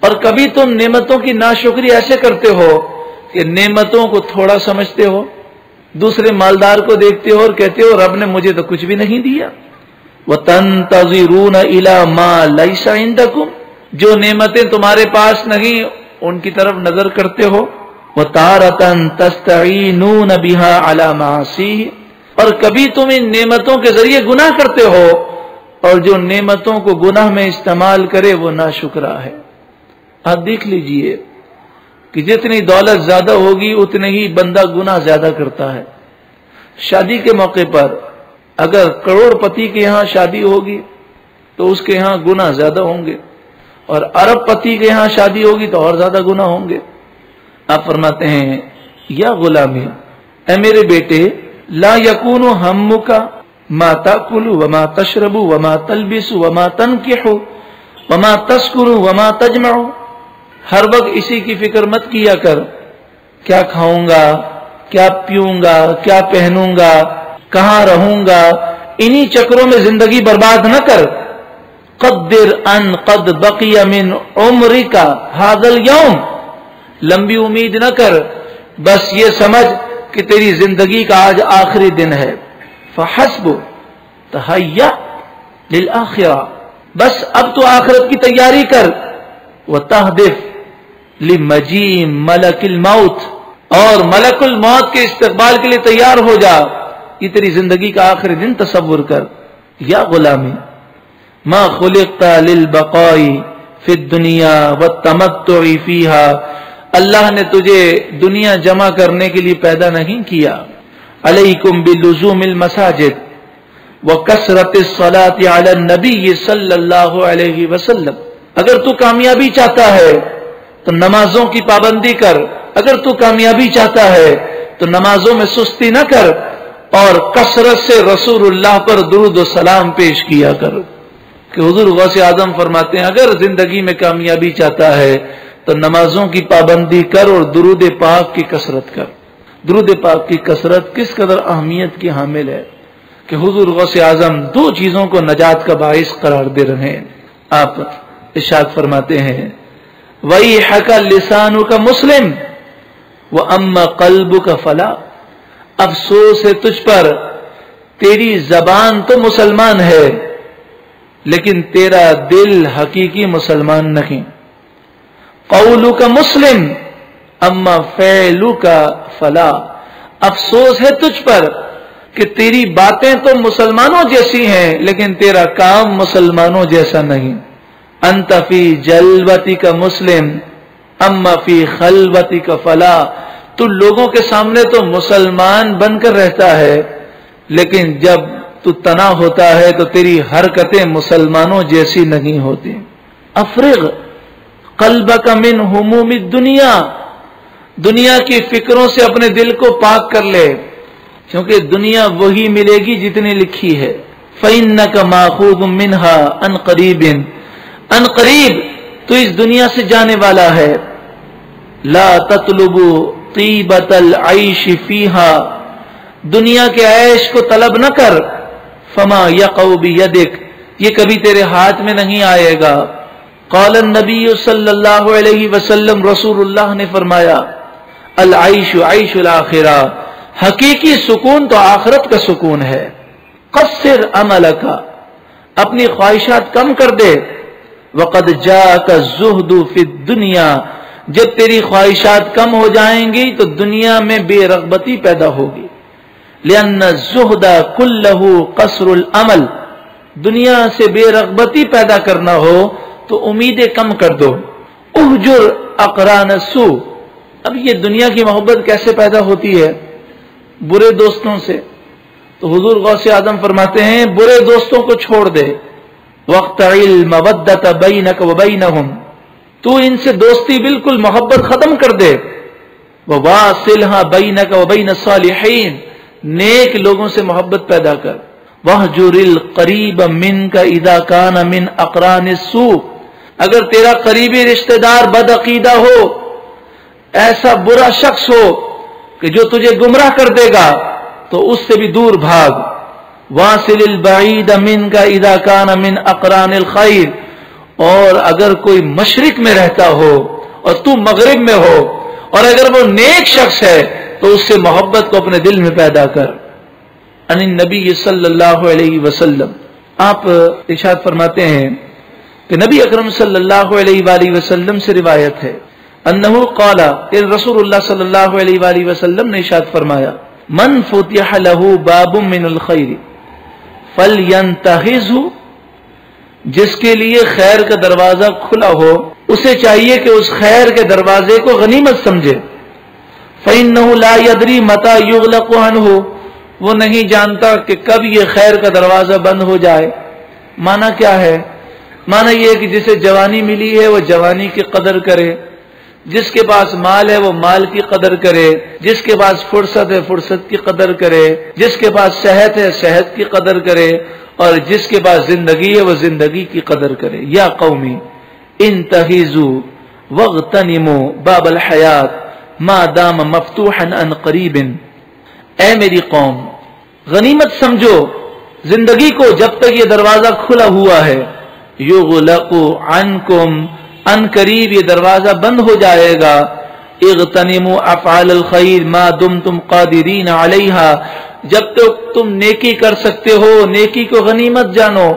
اور کبھی تم نعمتوں کی ناشکری ایسے کرتے ہو کہ نعمتوں کو تھوڑا سمجھتے ہو، دوسرے مالدار کو دیکھتے ہو اور کہتے ہو، رب نے مجھے تو کچھ بھی نہیں دیا۔ وہ تن تزیرون الا ماں لائسا جو نعمتیں تمہارے پاس نہیں، ان کی طرف نظر کرتے ہو۔ وہ تارتن تستعی نون علامہ اور کبھی تم ان نعمتوں کے ذریعے گناہ کرتے ہو، اور جو نعمتوں کو گناہ میں استعمال کرے، وہ نہ شکرا ہے۔ آپ دیکھ لیجیے کہ جتنی دولت زیادہ ہوگی اتنے ہی بندہ گناہ زیادہ کرتا ہے۔ شادی کے موقع پر اگر کروڑ پتی کے یہاں شادی ہوگی تو اس کے یہاں گناہ زیادہ ہوں گے۔ اور ارب پتی کے یہاں شادی ہوگی تو اور زیادہ گناہ ہوں گے۔ آپ فرماتے ہیں، یا غلامی اے میرے بیٹے، لا یقون ہم کا ماتا کلو وما تشرب وما تلبس وما تن وما تسکر وما تجمع۔ ہر وقت اسی کی فکر مت کیا کر۔ کیا کھاؤں گا، کیا پیوں گا، کیا پہنوں گا، کہاں رہوں گا۔ انہی چکروں میں زندگی برباد نہ کر۔ قدر ان قد بقی من عمری کا حاضل یوم لمبی امید نہ کر۔ بس یہ سمجھ کہ تیری زندگی کا آج آخری دن ہے۔ فحسب تہیا للآخرہ۔ بس اب تو آخرت کی تیاری کر۔ وہ تحدف لمجیم ملک الموت، اور ملک الموت کے استقبال کے لیے تیار ہو جا، یہ تیری زندگی کا آخری دن تصور کر، یا غلامی۔ ما خلقتا للبقائی فی الدنیا والتمتع فیہا، اللہ نے تجھے دنیا جمع کرنے کے لیے پیدا نہیں کیا۔ علیکم بلزوم المساجد وہ کثرت علی النبی صلی اللہ علیہ وسلم۔ اگر تو کامیابی چاہتا ہے تو نمازوں کی پابندی کر۔ اگر تو کامیابی چاہتا ہے، تو نمازوں میں سستی نہ کر اور کثرت سے رسول اللہ پر درود و سلام پیش کیا کر۔ کہ حضور غوث اعظم فرماتے ہیں، اگر زندگی میں کامیابی چاہتا ہے، تو نمازوں کی پابندی کر اور درود پاک کی کثرت کر۔ درود پاک کی کثرت کس قدر اہمیت کی حامل ہے کہ حضور غوث اعظم دو چیزوں کو نجات کا باعث قرار دے رہے ہیں۔ آپ اشاد فرماتے ہیں وہی حق لسانوں کا مسلم وہ ام قلب کا فلا افسوس ہے تجھ پر، تیری زبان تو مسلمان ہے، لیکن تیرا دل حقیقی مسلمان نہیں۔ قولو کا مسلم، اما فیلو کا فلا۔ افسوس ہے تجھ پر کہ تیری باتیں تو مسلمانوں جیسی ہیں، لیکن تیرا کام مسلمانوں جیسا نہیں۔ انت فی جلوتی کا مسلم، اما فی خلوتی کا فلا۔ تو لوگوں کے سامنے تو مسلمان بن کر رہتا ہے، لیکن جب تو تنا ہوتا ہے تو تیری حرکتیں مسلمانوں جیسی نہیں ہوتی۔ افرغ قلب کا من حموم دنیا دنیا کی فکروں سے اپنے دل کو پاک کر لے، کیونکہ دنیا وہی ملے گی جتنی لکھی ہے۔ فعن کا ماخوب منہا ان قریب ان قریب، تو اس دنیا سے جانے والا ہے۔ لا تطلب طیبت العیش فیہا، دنیا کے عیش کو طلب نہ کر۔ فما یقو بیدک، یہ کبھی تیرے ہاتھ میں نہیں آئے گا۔ قال النبی صلی اللہ علیہ وسلم، رسول اللہ نے فرمایا، العیش عیش الآخرہ حقیقی سکون تو آخرت کا سکون ہے۔ قصر عمل کا اپنی خواہشات کم کر دے۔ وقد جا کا زہد فی دنیا جب تیری خواہشات کم ہو جائیں گی تو دنیا میں بے رغبتی پیدا ہوگی۔ لأن الزہد کلہ قصر العمل۔ دنیا سے بے رغبتی پیدا کرنا ہو تو امیدیں کم کر دو۔ احجر اقران سو اب یہ دنیا کی محبت کیسے پیدا ہوتی ہے؟ برے دوستوں سے۔ تو حضور غوث آدم فرماتے ہیں، برے دوستوں کو چھوڑ دے۔ وقت مبدت بینک و تو ان سے دوستی بالکل محبت ختم کر دے۔ وہ واصلہ بینک و بین الصالحین نیک لوگوں سے محبت پیدا کر۔ وحجر القریب من کا اذا کان من اقران السوء۔ اگر تیرا قریبی رشتہ دار بد عقیدہ ہو، ایسا برا شخص ہو کہ جو تجھے گمراہ کر دے گا، تو اس سے بھی دور بھاگ۔ واصل البعید من کا اذا کان من اقران الخیر، اور اگر کوئی مشرق میں رہتا ہو اور تو مغرب میں ہو، اور اگر وہ نیک شخص ہے، تو اس سے محبت کو اپنے دل میں پیدا کر۔ ان نبی صلی اللہ علیہ وسلم۔ آپ ارشاد فرماتے ہیں کہ نبی اکرم صلی اللہ علیہ وآلہ وسلم سے روایت ہے۔ انہو قالا رسول اللہ صلی اللہ علیہ وآلہ وسلم نے ارشاد فرمایا، من فتح له باب من الخیر فلینتہزو جس کے لیے خیر کا دروازہ کھلا ہو، اسے چاہیے کہ اس خیر کے دروازے کو غنیمت سمجھے۔ فَإِنَّهُ لَا يَدْرِي مَتَى يُغْلَقُ عَنْهُ، وہ نہیں جانتا کہ کب یہ خیر کا دروازہ بند ہو جائے۔ مانا کیا ہے؟ مانا یہ کہ جسے جوانی ملی ہے، وہ جوانی کی قدر کرے۔ جس کے پاس مال ہے وہ مال کی قدر کرے، جس کے پاس فرصت ہے فرصت کی قدر کرے، جس کے پاس صحت ہے صحت کی قدر کرے، اور جس کے پاس زندگی ہے وہ زندگی کی قدر کرے۔ یا قومی ان تہیزو وغ باب الحیات ما دام مفتوحا ان قریب اے میری قوم، غنیمت سمجھو، زندگی کو جب تک یہ دروازہ کھلا ہوا ہے یغلق عنکم ان قریب یہ دروازہ بند ہو جائے گا۔ اغتنموا افعال الخیر ما دمتم قادرین علیہا۔ جب تک تم نیکی کر سکتے ہو، نیکی کو غنیمت جانو۔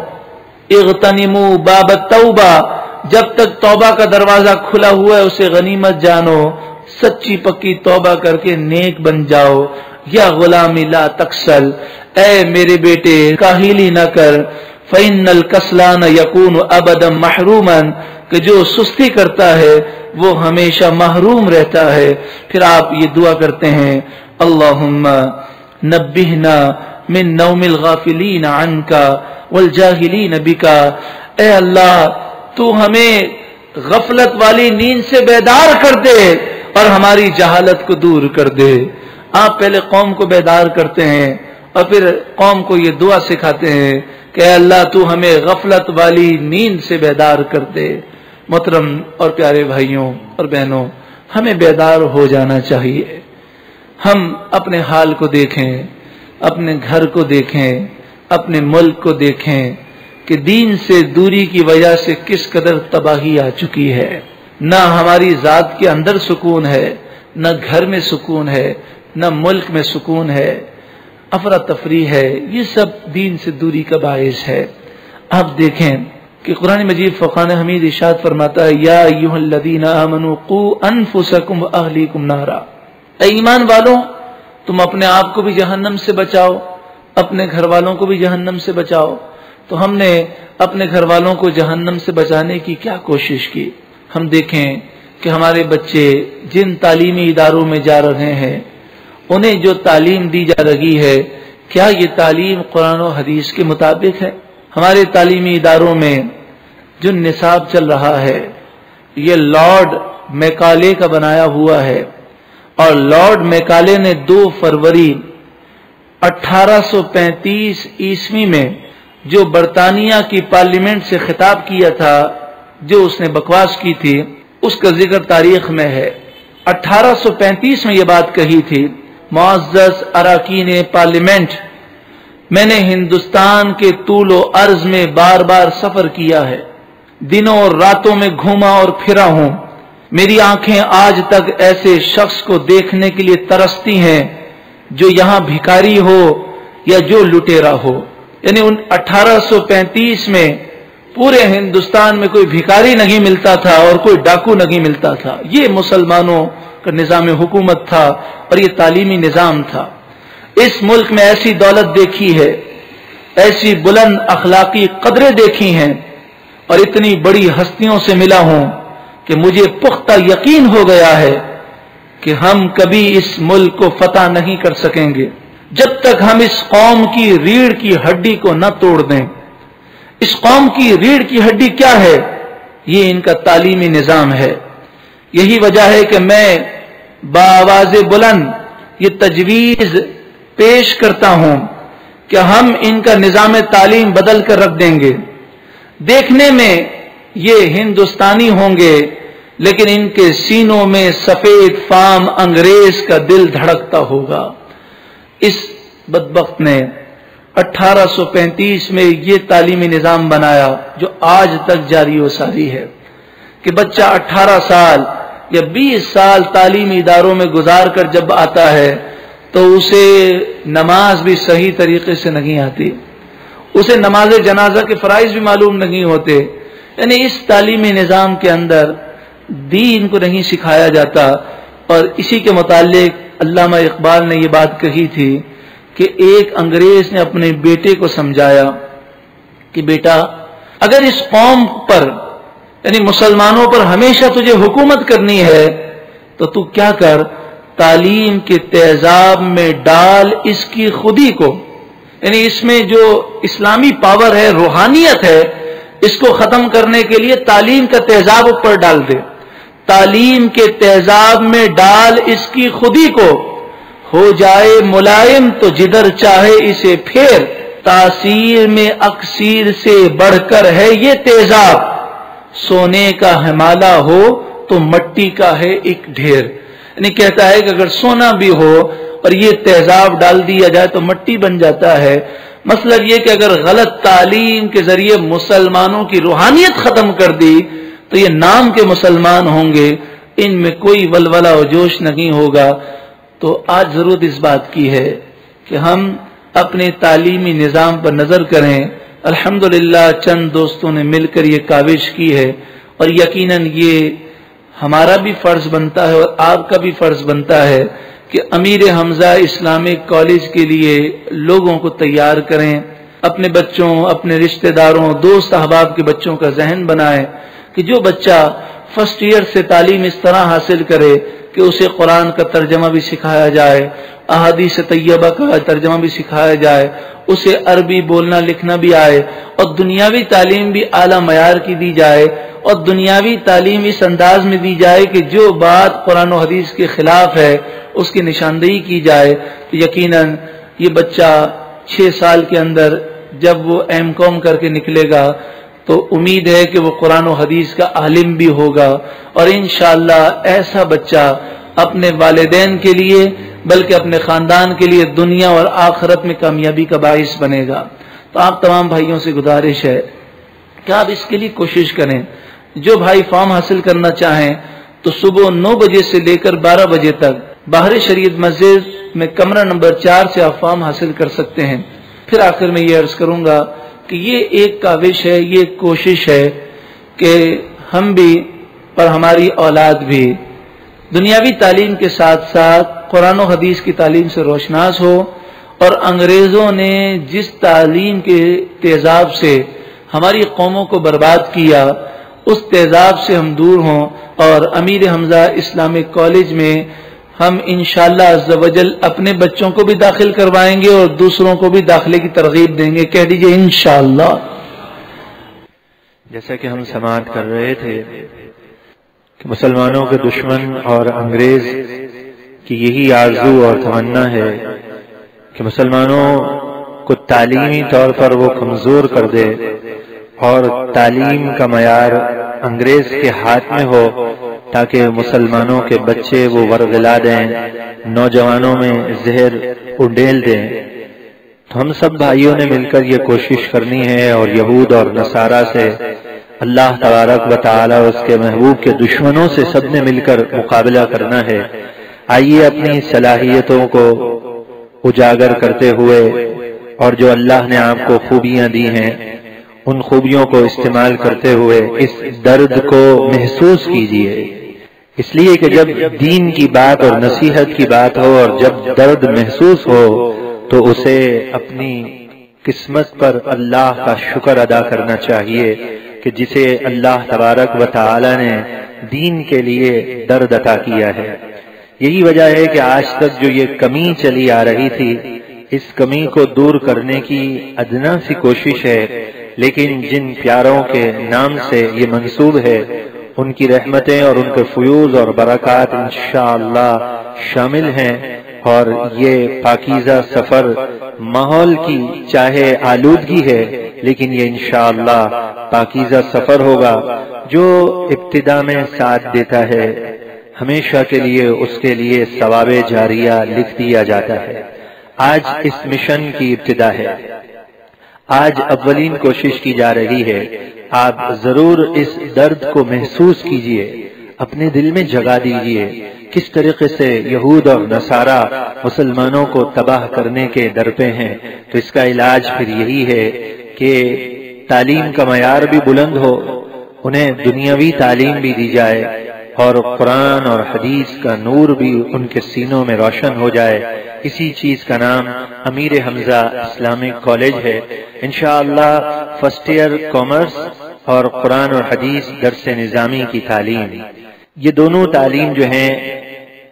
اغتنموا باب التوبہ۔ جب تک توبہ کا دروازہ کھلا ہوا ہے، اسے غنیمت جانو۔ سچی پکی توبہ کر کے نیک بن جاؤ۔ یا غلامی لا تکسل۔ اے میرے بیٹے، کاہلی نہ کر۔ فَإِنَّ الْكَسْلَانَ يَكُونُ أَبَدًا مَحْرُومًا کہ جو سستی کرتا ہے، وہ ہمیشہ محروم رہتا ہے۔ پھر آپ یہ دعا کرتے ہیں، اللہم نبہنا من نوم الغافلین عنکا والجاہلین بکا۔ اے اللہ، تو ہمیں غفلت والی نیند سے بیدار کر دے اور ہماری جہالت کو دور کر دے۔ آپ پہلے قوم کو بیدار کرتے ہیں۔ اور پھر قوم کو یہ دعا سکھاتے ہیں کہ اے اللہ تو ہمیں غفلت والی نیند سے بیدار کر دے۔ محترم اور پیارے بھائیوں اور بہنوں، ہمیں بیدار ہو جانا چاہیے۔ ہم اپنے حال کو دیکھیں، اپنے گھر کو دیکھیں، اپنے ملک کو دیکھیں کہ دین سے دوری کی وجہ سے کس قدر تباہی آ چکی ہے۔ نہ ہماری ذات کے اندر سکون ہے، نہ گھر میں سکون ہے، نہ ملک میں سکون ہے۔ افراتفری ہے، یہ سب دین سے دوری کا باعث ہے۔ آپ دیکھیں کہ قرآن مجید فقان حمید اشاد فرماتا ہے، یا ایوہ الذین آمنوا قو انفسکم و اہلیکم نارا۔ اے ایمان والوں تم اپنے آپ کو بھی جہنم سے بچاؤ، اپنے گھر والوں کو بھی جہنم سے بچاؤ۔ تو ہم نے اپنے گھر والوں کو جہنم سے بچانے کی کیا کوشش کی؟ ہم دیکھیں کہ ہمارے بچے جن تعلیمی اداروں میں جا رہے ہیں انہیں جو تعلیم دی جا رہی ہے، کیا یہ تعلیم قرآن و حدیث کے مطابق ہے؟ ہمارے تعلیمی اداروں میں جو نصاب چل رہا ہے، یہ لارڈ میکالے کا بنایا ہوا ہے۔ اور لارڈ میکالے نے دو فروری اٹھارہ سو پینتیس عیسوی میں جو برطانیہ کی پارلیمنٹ سے خطاب کیا تھا، جو اس نے بکواس کی تھی، اس کا ذکر تاریخ میں ہے۔ اٹھارہ سو پینتیس میں یہ بات کہی تھی۔ معزز اراکین پارلیمنٹ، میں نے ہندوستان کے طول و عرض میں بار بار سفر کیا ہے۔ دنوں اور راتوں میں گھوما اور پھرا ہوں۔ میری آنکھیں آج تک ایسے شخص کو دیکھنے کے لیے ترستی ہیں جو یہاں بھکاری ہو یا جو لٹیرا ہو۔ یعنی ان اٹھارہ سو پینتیس میں پورے ہندوستان میں کوئی بھکاری نہیں ملتا تھا اور کوئی ڈاکو نہیں ملتا تھا۔ یہ مسلمانوں کا نظام حکومت تھا اور یہ تعلیمی نظام تھا۔ اس ملک میں ایسی دولت دیکھی ہے، ایسی بلند اخلاقی قدریں دیکھی ہیں اور اتنی بڑی ہستیوں سے ملا ہوں کہ مجھے پختہ یقین ہو گیا ہے کہ ہم کبھی اس ملک کو فتح نہیں کر سکیں گے۔ جب تک ہم اس قوم کی ریڑھ کی ہڈی کو نہ توڑ دیں۔ اس قوم کی ریڑھ کی ہڈی کیا ہے؟ یہ ان کا تعلیمی نظام ہے۔ یہی وجہ ہے کہ میں باواز بلند یہ تجویز پیش کرتا ہوں کہ ہم ان کا نظام تعلیم بدل کر رکھ دیں گے۔ دیکھنے میں یہ ہندوستانی ہوں گے، لیکن ان کے سینوں میں سفید فام انگریز کا دل دھڑکتا ہوگا۔ اس بدبخت نے اٹھارہ سو پینتیس میں یہ تعلیمی نظام بنایا، جو آج تک جاری و ساری ہے کہ بچہ اٹھارہ سال یا بیس سال تعلیمی اداروں میں گزار کر جب آتا ہے تو اسے نماز بھی صحیح طریقے سے نہیں آتی۔ اسے نماز جنازہ کے فرائض بھی معلوم نہیں ہوتے۔ یعنی اس تعلیمی نظام کے اندر دین کو نہیں سکھایا جاتا۔ اور اسی کے متعلق علامہ اقبال نے یہ بات کہی تھی کہ ایک انگریز نے اپنے بیٹے کو سمجھایا کہ بیٹا، اگر اس قوم پر یعنی مسلمانوں پر ہمیشہ تجھے حکومت کرنی ہے، تو تو کیا کر؟ تعلیم کے تیزاب میں ڈال اس کی خودی کو۔ یعنی اس میں جو اسلامی پاور ہے، روحانیت ہے، اس کو ختم کرنے کے لیے تعلیم کا تیزاب اوپر ڈال دے۔ تعلیم کے تیزاب میں ڈال اس کی خودی کو۔ ہو جائے ملائم تو جدھر چاہے اسے پھر تاثیر میں اکثیر سے بڑھ کر ہے یہ تیزاب۔ سونے کا ہمالا ہو تو مٹی کا ہے ایک ڈھیر۔ یعنی کہتا ہے کہ اگر سونا بھی ہو اور یہ تیزاب ڈال دیا جائے تو مٹی بن جاتا ہے۔ مطلب یہ کہ اگر غلط تعلیم کے ذریعے مسلمانوں کی روحانیت ختم کر دی تو یہ نام کے مسلمان ہوں گے۔ ان میں کوئی ولولہ و جوش نہیں ہوگا۔ تو آج ضرورت اس بات کی ہے کہ ہم اپنے تعلیمی نظام پر نظر کریں۔ الحمد چند دوستوں نے مل کر یہ کاوش کی ہے اور یقیناً یہ ہمارا بھی فرض بنتا ہے اور آپ کا بھی فرض بنتا ہے کہ امیر حمزہ اسلامک کالج کے لیے لوگوں کو تیار کریں، اپنے بچوں، اپنے رشتہ داروں، دوست احباب کے بچوں کا ذہن بنائیں کہ جو بچہ فرسٹ ایئر سے تعلیم اس طرح حاصل کرے کہ اسے قرآن کا ترجمہ بھی سکھایا جائے، احادیث طیبہ کا ترجمہ بھی سکھایا جائے، اسے عربی بولنا لکھنا بھی آئے، اور دنیاوی تعلیم بھی اعلیٰ معیار کی دی جائے، اور دنیاوی تعلیم اس انداز میں دی جائے کہ جو بات قرآن و حدیث کے خلاف ہے، اس کی نشاندہی کی جائے۔ تو یقیناً یہ بچہ چھ سال کے اندر جب وہ ایم کام کر کے نکلے گا تو امید ہے کہ وہ قرآن و حدیث کا عالم بھی ہوگا اور انشاءاللہ ایسا بچہ اپنے والدین کے لیے بلکہ اپنے خاندان کے لیے دنیا اور آخرت میں کامیابی کا باعث بنے گا۔ تو آپ تمام بھائیوں سے گزارش ہے کہ آپ اس کے لیے کوشش کریں۔ جو بھائی فارم حاصل کرنا چاہیں تو صبح نو بجے سے لے کر بارہ بجے تک باہر شریعت مسجد میں کمرہ نمبر چار سے آپ فارم حاصل کر سکتے ہیں۔ پھر آخر میں یہ عرض کروں گا کہ یہ ایک کاوش ہے، یہ کوشش ہے کہ ہم بھی اور ہماری اولاد بھی دنیاوی تعلیم کے ساتھ ساتھ قرآن و حدیث کی تعلیم سے روشناس ہو اور انگریزوں نے جس تعلیم کے تیزاب سے ہماری قوموں کو برباد کیا، اس تیزاب سے ہم دور ہوں اور امیر حمزہ اسلامک کالج میں ہم انشاءاللہ شاء اللہ اپنے بچوں کو بھی داخل کروائیں گے اور دوسروں کو بھی داخلے کی ترغیب دیں گے۔ کہہ دیجیے انشاءاللہ۔ جیسا کہ ہم سماعت کر رہے تھے کہ مسلمانوں کے دشمن اور انگریز کی یہی آرزو اور تمنا ہے کہ مسلمانوں کو تعلیمی طور پر وہ کمزور کر دے اور تعلیم کا معیار انگریز کے ہاتھ میں ہو تاکہ مسلمانوں کے بچے وہ ورگلا دیں، نوجوانوں میں زہر اڈیل دیں۔ تو ہم سب بھائیوں نے مل کر یہ کوشش کرنی ہے اور یہود اور نصارہ سے، اللہ تبارک و تعالی اس کے محبوب کے دشمنوں سے سب نے مل کر مقابلہ کرنا ہے۔ آئیے اپنی صلاحیتوں کو اجاگر کرتے ہوئے، اور جو اللہ نے آپ کو خوبیاں دی ہیں، ان خوبیوں کو استعمال کرتے ہوئے اس درد کو محسوس کیجیے۔ اس لیے کہ جب دین کی بات اور نصیحت کی بات ہو اور جب درد محسوس ہو تو اسے اپنی قسمت پر اللہ کا شکر ادا کرنا چاہیے کہ جسے اللہ تبارک و تعالی نے دین کے لیے درد عطا کیا ہے۔ یہی وجہ ہے کہ آج تک جو یہ کمی چلی آ رہی تھی، اس کمی کو دور کرنے کی ادنا سی کوشش ہے، لیکن جن پیاروں کے نام سے یہ منصوب ہے ان کی رحمتیں اور ان کے فیوز اور برکات انشاءاللہ شامل ہیں اور یہ پاکیزہ سفر ماحول کی چاہے آلودگی ہے، لیکن یہ انشاءاللہ پاکیزہ سفر ہوگا جو ابتدا میں ساتھ دیتا ہے۔ ہمیشہ کے لیے اس کے لیے ثواب جاریہ لکھ دیا جاتا ہے۔ آج اس مشن کی ابتدا ہے۔ آج اولین کوشش کی جا رہی ہے۔ آپ ضرور اس درد کو محسوس کیجیے۔ اپنے دل میں جگا دیجیے۔ کس طریقے سے یہود اور نصارہ مسلمانوں کو تباہ کرنے کے در پہ ہیں، تو اس کا علاج پھر یہی ہے کہ تعلیم کا معیار بھی بلند ہو۔ انہیں دنیاوی تعلیم بھی دی جائے۔ اور قرآن اور حدیث کا نور بھی ان کے سینوں میں روشن ہو جائے۔ اسی چیز کا نام امیر حمزہ اسلامک کالج ہے۔ انشاءاللہ فرسٹ ایئر کامرس اور قرآن اور حدیث درس نظامی کی تعلیم۔ یہ دونوں تعلیم جو ہیں،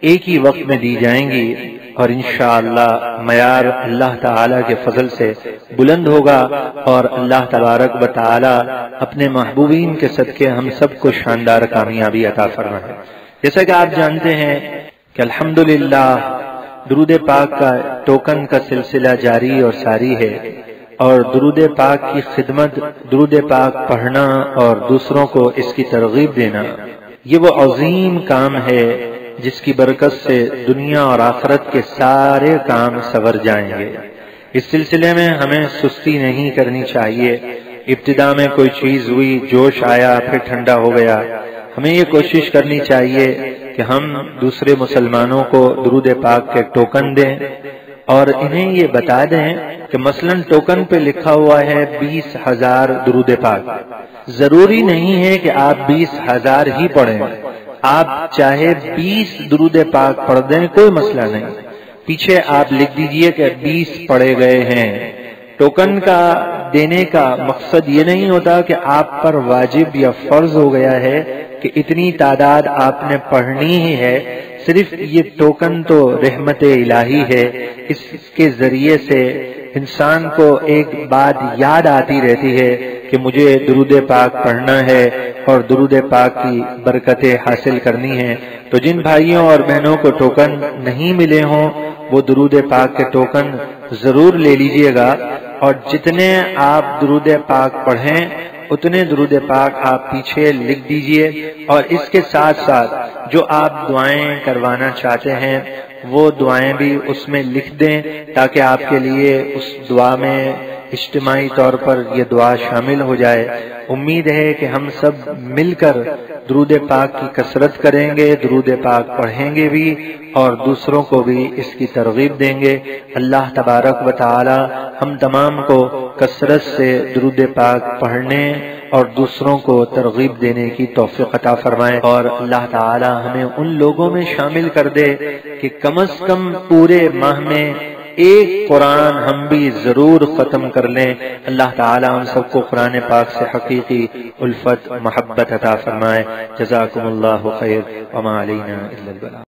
ایک ہی وقت میں دی جائیں گی۔ اور انشاءاللہ معیار اللہ تعالی کے فضل سے بلند ہوگا اور اللہ تبارک و تعالی اپنے محبوبین کے صدقے ہم سب کو شاندار کامیابی عطا فرمائے۔ جیسا کہ آپ جانتے ہیں کہ الحمدللہ درود پاک کا ٹوکن کا سلسلہ جاری اور ساری ہے اور درود پاک کی خدمت درود پاک پڑھنا اور دوسروں کو اس کی ترغیب دینا یہ وہ عظیم کام ہے جس کی برکت سے دنیا اور آخرت کے سارے کام سور جائیں گے۔ اس سلسلے میں ہمیں سستی نہیں کرنی چاہیے۔ ابتدا میں کوئی چیز ہوئی، جوش آیا، پھر ٹھنڈا ہو گیا۔ ہمیں یہ کوشش کرنی چاہیے کہ ہم دوسرے مسلمانوں کو درود پاک کے ٹوکن دیں۔ اور انہیں یہ بتا دیں کہ مثلا ٹوکن پہ لکھا ہوا ہے بیس ہزار درود پاک۔ ضروری نہیں ہے کہ آپ بیس ہزار ہی پڑھیں۔ آپ چاہے بیس درود پاک پڑھ دیں، کوئی مسئلہ نہیں۔ پیچھے آپ لکھ دیجیے کہ بیس پڑھے گئے ہیں۔ ٹوکن کا دینے کا مقصد یہ نہیں ہوتا کہ آپ پر واجب یا فرض ہو گیا ہے کہ اتنی تعداد آپ نے پڑھنی ہی ہے۔ صرف یہ ٹوکن تو رحمت الہی ہے۔ اس کے ذریعے سے انسان کو ایک بات یاد آتی رہتی ہے کہ مجھے درود پاک پڑھنا ہے اور درود پاک کی برکتیں حاصل کرنی ہے تو جن بھائیوں اور بہنوں کو ٹوکن نہیں ملے ہوں، وہ درود پاک کے ٹوکن ضرور لے لیجیے گا۔ اور جتنے آپ درود پاک پڑھیں، اتنے درود پاک آپ پیچھے لکھ دیجیے۔ اور اس کے ساتھ ساتھ جو آپ دعائیں کروانا چاہتے ہیں وہ دعائیں بھی اس میں لکھ دیں تاکہ آپ کے لیے اس دعا میں اجتماعی طور پر یہ دعا شامل ہو جائے۔ امید ہے کہ ہم سب مل کر درود پاک کی کثرت کریں گے، درود پاک پڑھیں گے بھی اور دوسروں کو بھی اس کی ترغیب دیں گے۔ اللہ تبارک و تعالی ہم تمام کو کثرت سے درود پاک پڑھنے اور دوسروں کو ترغیب دینے کی توفیق عطا فرمائے اور اللہ تعالی ہمیں ان لوگوں میں شامل کر دے کہ کم از کم پورے ماہ میں ایک قرآن ہم بھی ضرور ختم کر لیں۔ اللہ تعالیٰ ہم سب کو قرآن پاک سے حقیقی الفت، محبت عطا فرمائے۔ جزاکم اللہ خیر۔ وما علینا الا البلاغ۔